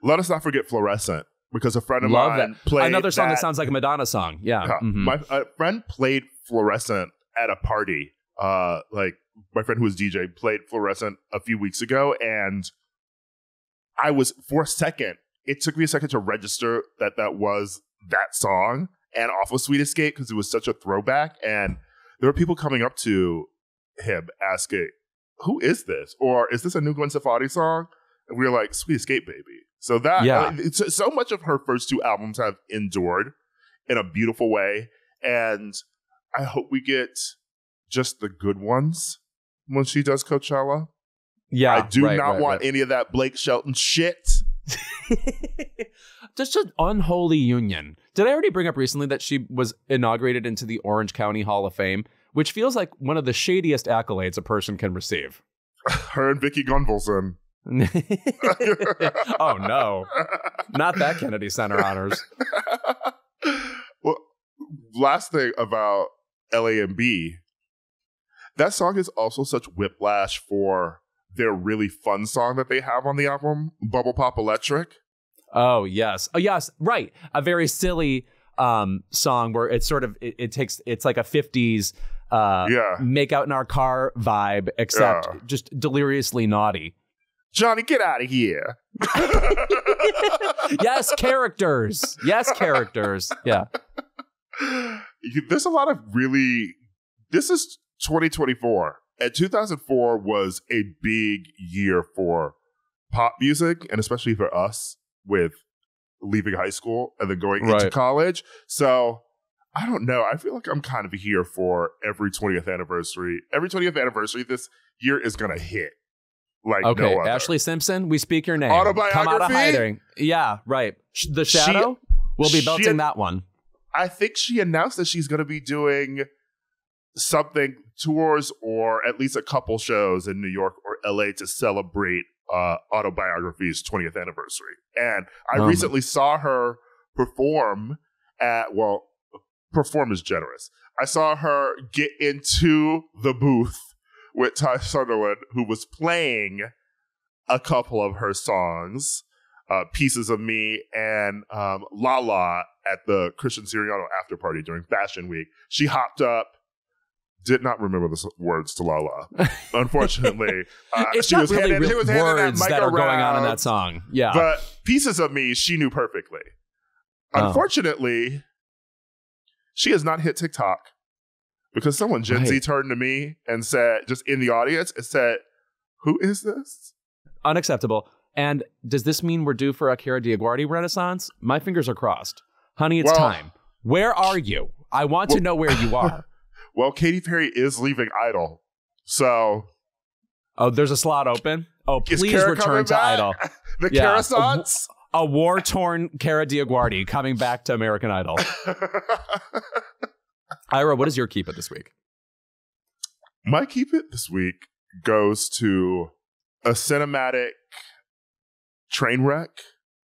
let us not forget Fluorescent. because a friend of Love mine that. played Another song that, sounds like a Madonna song. Yeah. Yeah. Mhm. My a friend played Fluorescent at a party. Uh, like my friend who was DJ played Fluorescent a few weeks ago, and I was for a second. It took me a second to register that that was that song and off of Sweet Escape because it was such a throwback. And there were people coming up to him asking, "Who is this?" or "Is this a new Gwen Stefani song?" And we were like, "Sweet Escape, baby." So that Yeah. uh, so much of her first two albums have endured in a beautiful way, and I hope we get just the good ones when she does Coachella. yeah. I do right, not right, want right. any of that Blake Shelton shit. Just an unholy union. Did I already bring up recently that she was inaugurated into the Orange County Hall of Fame, which feels like one of the shadiest accolades a person can receive? Her and Vicki Gunvalson. oh no, not that Kennedy Center honors. well, last thing about LAMB, that song is also such whiplash for their really fun song that they have on the album, Bubble Pop Electric. Oh yes, oh yes, right. A very silly um, song where it's sort of it, it takes it's like a '50s uh, Yeah. make out in our car vibe, except Yeah. just deliriously naughty. Johnny, get out of here. Yes, characters. Yes, characters. Yeah. There's a lot of really. This is 2024. And 2004 was a big year for pop music, and especially for us with leaving high school and then going into college. So I don't know. I feel like I'm kind of here for every 20th anniversary. Every 20th anniversary this year is going to hit. Like Okay, no. Ashlee Simpson, we speak your name. Come out of Autobiography? hiding. Yeah, right. The She- Shadow. we'll be she- belting that one. I think she announced that she's going to be doing something tours or at least a couple shows in New York or LA to celebrate uh, Autobiography's 20th anniversary. And I Oh. recently saw her perform at, well, perform is generous. I saw her get into the booth with Ty Sunderland, who was playing a couple of her songs, uh, Pieces of Me and um, La La at the Christian Siriano after party during Fashion Week. She hopped up, did not remember the words to La La. Unfortunately, uh, she was really real was words that are going on in that song. Yeah. But Pieces of Me, she knew perfectly. Oh. Unfortunately, she has not hit TikTok because someone Gen Z turned to me and said, just in the audience, and said, "Who is this?" Unacceptable. And does this mean we're due for a Kara DioGuardi renaissance? My fingers are crossed. Honey, it's Well- time. Where are you? I want to know where you are. Well, Katy Perry is leaving Idol, so Oh, there's a slot open. Oh, please return to back? Idol. the Yeah. Carousels. A war torn Kara DioGuardi coming back to American Idol. Ira, what is your keep it this week? My keep it this week goes to a cinematic train wreck,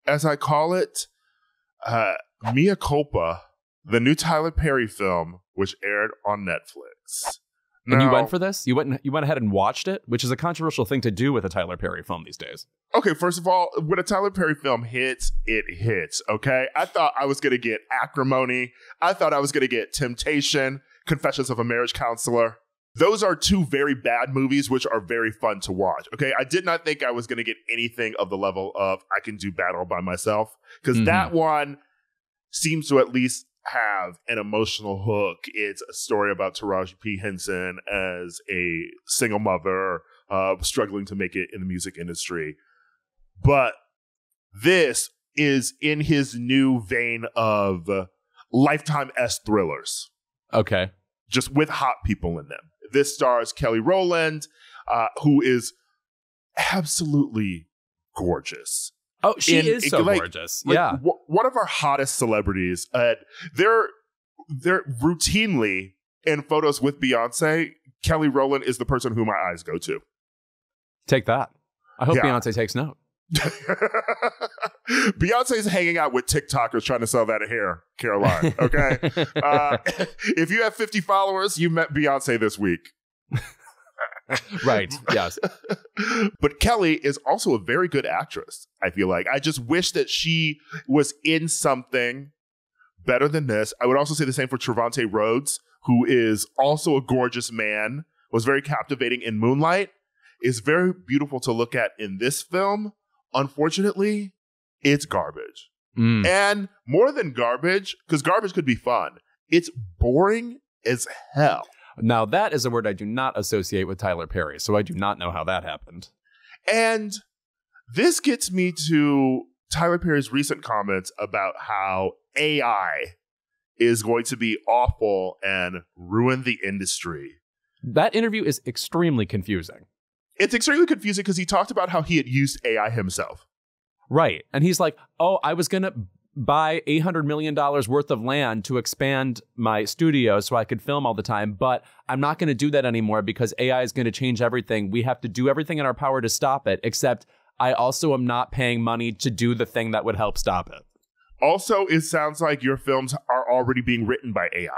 as I call it. Uh, Mea Culpa, the new Tyler Perry film, which aired on Netflix. And you went for this? You went you went ahead and watched it, which is a controversial thing to do with a Tyler Perry film these days. Okay, first of all, when a Tyler Perry film hits, it hits. Okay, I thought I was gonna get acrimony. I thought I was gonna get Temptation, Confessions of a Marriage Counselor. Those are two very bad movies, which are very fun to watch. Okay, I did not think I was gonna get anything of the level of I can do battle by myself because Mhm. that one seems to at least have an emotional hook. It's a story about Taraji P. Henson as a single mother uh, struggling to make it in the music industry. But this is in his new vein of lifetime S thrillers, Okay. just with hot people in them. This stars Kelly Rowland, uh, who is absolutely gorgeous. Oh, she In- is so like- gorgeous. Like, yeah. w- one of our hottest celebrities. Uh, they're they're routinely in photos with Beyonce. Kelly Rowland is the person who my eyes go to. Take that. I hope Yeah. Beyonce takes note. Beyonce's hanging out with TikTokers trying to sell that hair, Caroline. Okay. uh, if you have 50 followers, you met Beyonce this week. Right. Yes. but Kelly is also a very good actress. I feel like I just wish that she was in something better than this. I would also say the same for Trevante Rhodes, who is also a gorgeous man, was very captivating in Moonlight, is very beautiful to look at in this film. Unfortunately, it's garbage. Mm. And more than garbage, because garbage could be fun, it's boring as hell. Now, that is a word I do not associate with Tyler Perry, so I do not know how that happened. And this gets me to Tyler Perry's recent comments about how AI is going to be awful and ruin the industry. That interview is extremely confusing. It's extremely confusing because he talked about how he had used AI himself. Right. And he's like, oh, I was going to buy $800 million worth of land to expand my studio so I could film all the time, but I'm not going to do that anymore because AI is going to change everything. We have to do everything in our power to stop it, except I also am not paying money to do the thing that would help stop it. Also, it sounds like your films are already being written by AI.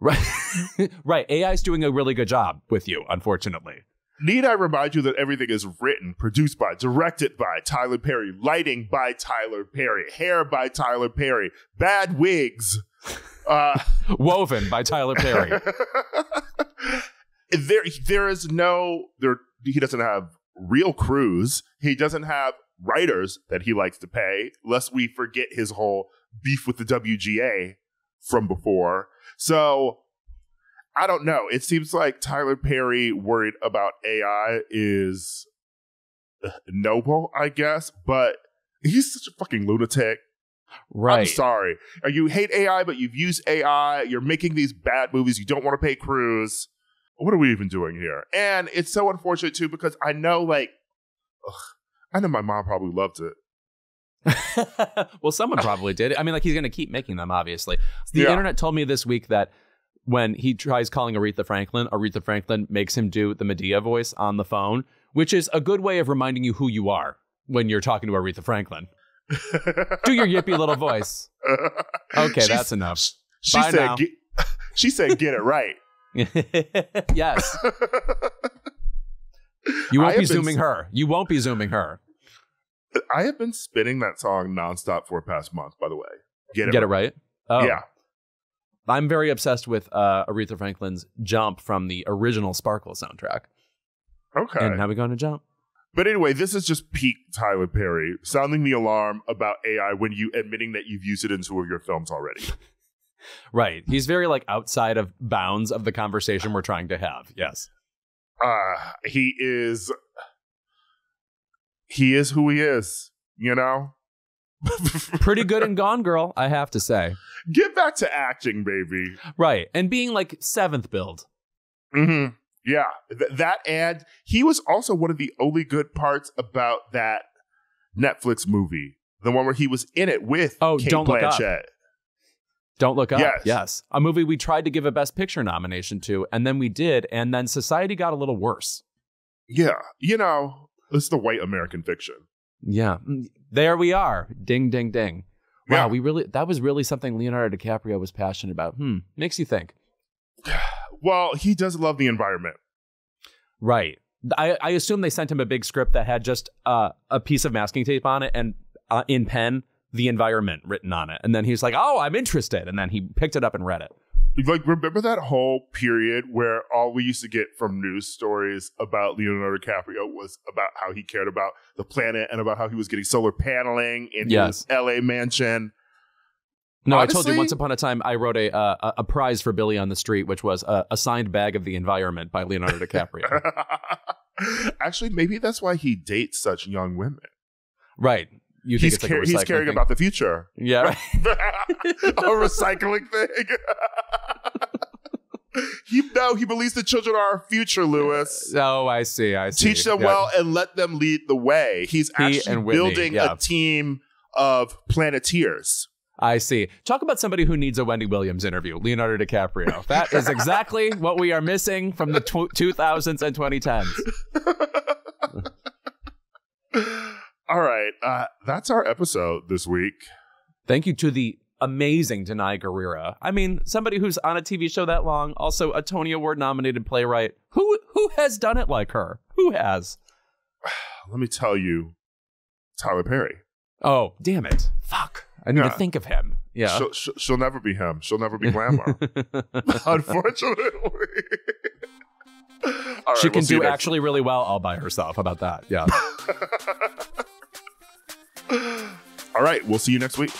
Right. right. AI is doing a really good job with you, unfortunately. Need I remind you that everything is written, produced by, directed by Tyler Perry, lighting by Tyler Perry, hair by Tyler Perry, bad wigs. Uh, Woven by Tyler Perry. there, there is no there. He doesn't have real crews. He doesn't have writers that he likes to pay. Lest we forget his whole beef with the WGA from before. So I don't know. It seems like Tyler Perry worried about AI is noble, I guess, but he's such a fucking lunatic. Right. I'm sorry. Uh, You hate AI, but you've used AI. You're making these bad movies. You don't want to pay crews. What are we even doing here? And it's so unfortunate too because I know, like, ugh, I know my mom probably loved it. well, someone probably did. I mean, like he's going to keep making them, obviously. The Yeah. internet told me this week that when he tries calling Aretha Franklin, Aretha Franklin makes him do the Madea voice on the phone, which is a good way of reminding you who you are when you're talking to Aretha Franklin. Do your yippy little voice. Okay, She's- that's enough. She Bye said, get, she said, get it right. yes, you won't be been zooming her. You won't be zooming her. I have been spinning that song nonstop for a past month, by the way. Get it Get it right. Oh. Yeah. I'm very obsessed with uh, Aretha Franklin's "Jump" from the original Sparkle soundtrack. Okay. And now we go to jump. But anyway, this is just peak Tyler Perry sounding the alarm about AI when you admitting that you've used it in two of your films already. Right. He's very like outside of bounds of the conversation we're trying to have. Yes. Uh he is he is who he is, you know? Pretty good in Gone Girl, I have to say. Get back to acting, baby. Right. And being like seventh build. Mm-hmm. Yeah, th- that and he was also one of the only good parts about that Netflix movie, the one where he was in it with Oh, Kate Don't Look Up. Blanchett. Don't look up. Yes. yes. A movie we tried to give a Best Picture nomination to, and then we did, and then society got a little worse. Yeah, you know, it's the white American fiction. Yeah. Mm, There we are. Ding, ding, ding. Wow, Yeah. we really that was really something Leonardo DiCaprio was passionate about. Hmm. Makes you think. Well, he does love the environment. Right. I, I assume they sent him a big script that had just uh, a piece of masking tape on it and uh, in pen the environment written on it. And then he's like, "Oh, I'm interested." And then he picked it up and read it. Like, remember that whole period where all we used to get from news stories about Leonardo DiCaprio was about how he cared about the planet and about how he was getting solar paneling in Yes. his LA mansion. No, I told you once upon a time I wrote a uh, a- a prize for Billy on the Street, which was a, a signed bag of the environment by Leonardo DiCaprio. Actually, maybe that's why he dates such young women. right. You think He's, it's like he's caring thing? about the future. Yeah. Right. a recycling thing. he no, he believes the children are our future, Louis. Oh, I see. I see. Teach them Yeah. well and let them lead the way. He's He actually and building yeah. a team of planeteers. I see. Talk about somebody who needs a Wendy Williams interview, Leonardo DiCaprio. That is exactly what we are missing from the tw- 2000s and 2010s. All right, uh, that's our episode this week. Thank you to the amazing Danai Gurira. I mean, somebody who's on a TV show that long, also a Tony Award nominated playwright. Who who has done it like her? Who has? Let me tell you, Tyler Perry. Oh, damn it. Fuck. I need Yeah. to think of him. Yeah. She'll, she'll, she'll never be him. She'll never be Glamour. Unfortunately. All right, she we'll can do next actually really well all by herself. How about that? Yeah. All right, we'll see you next week.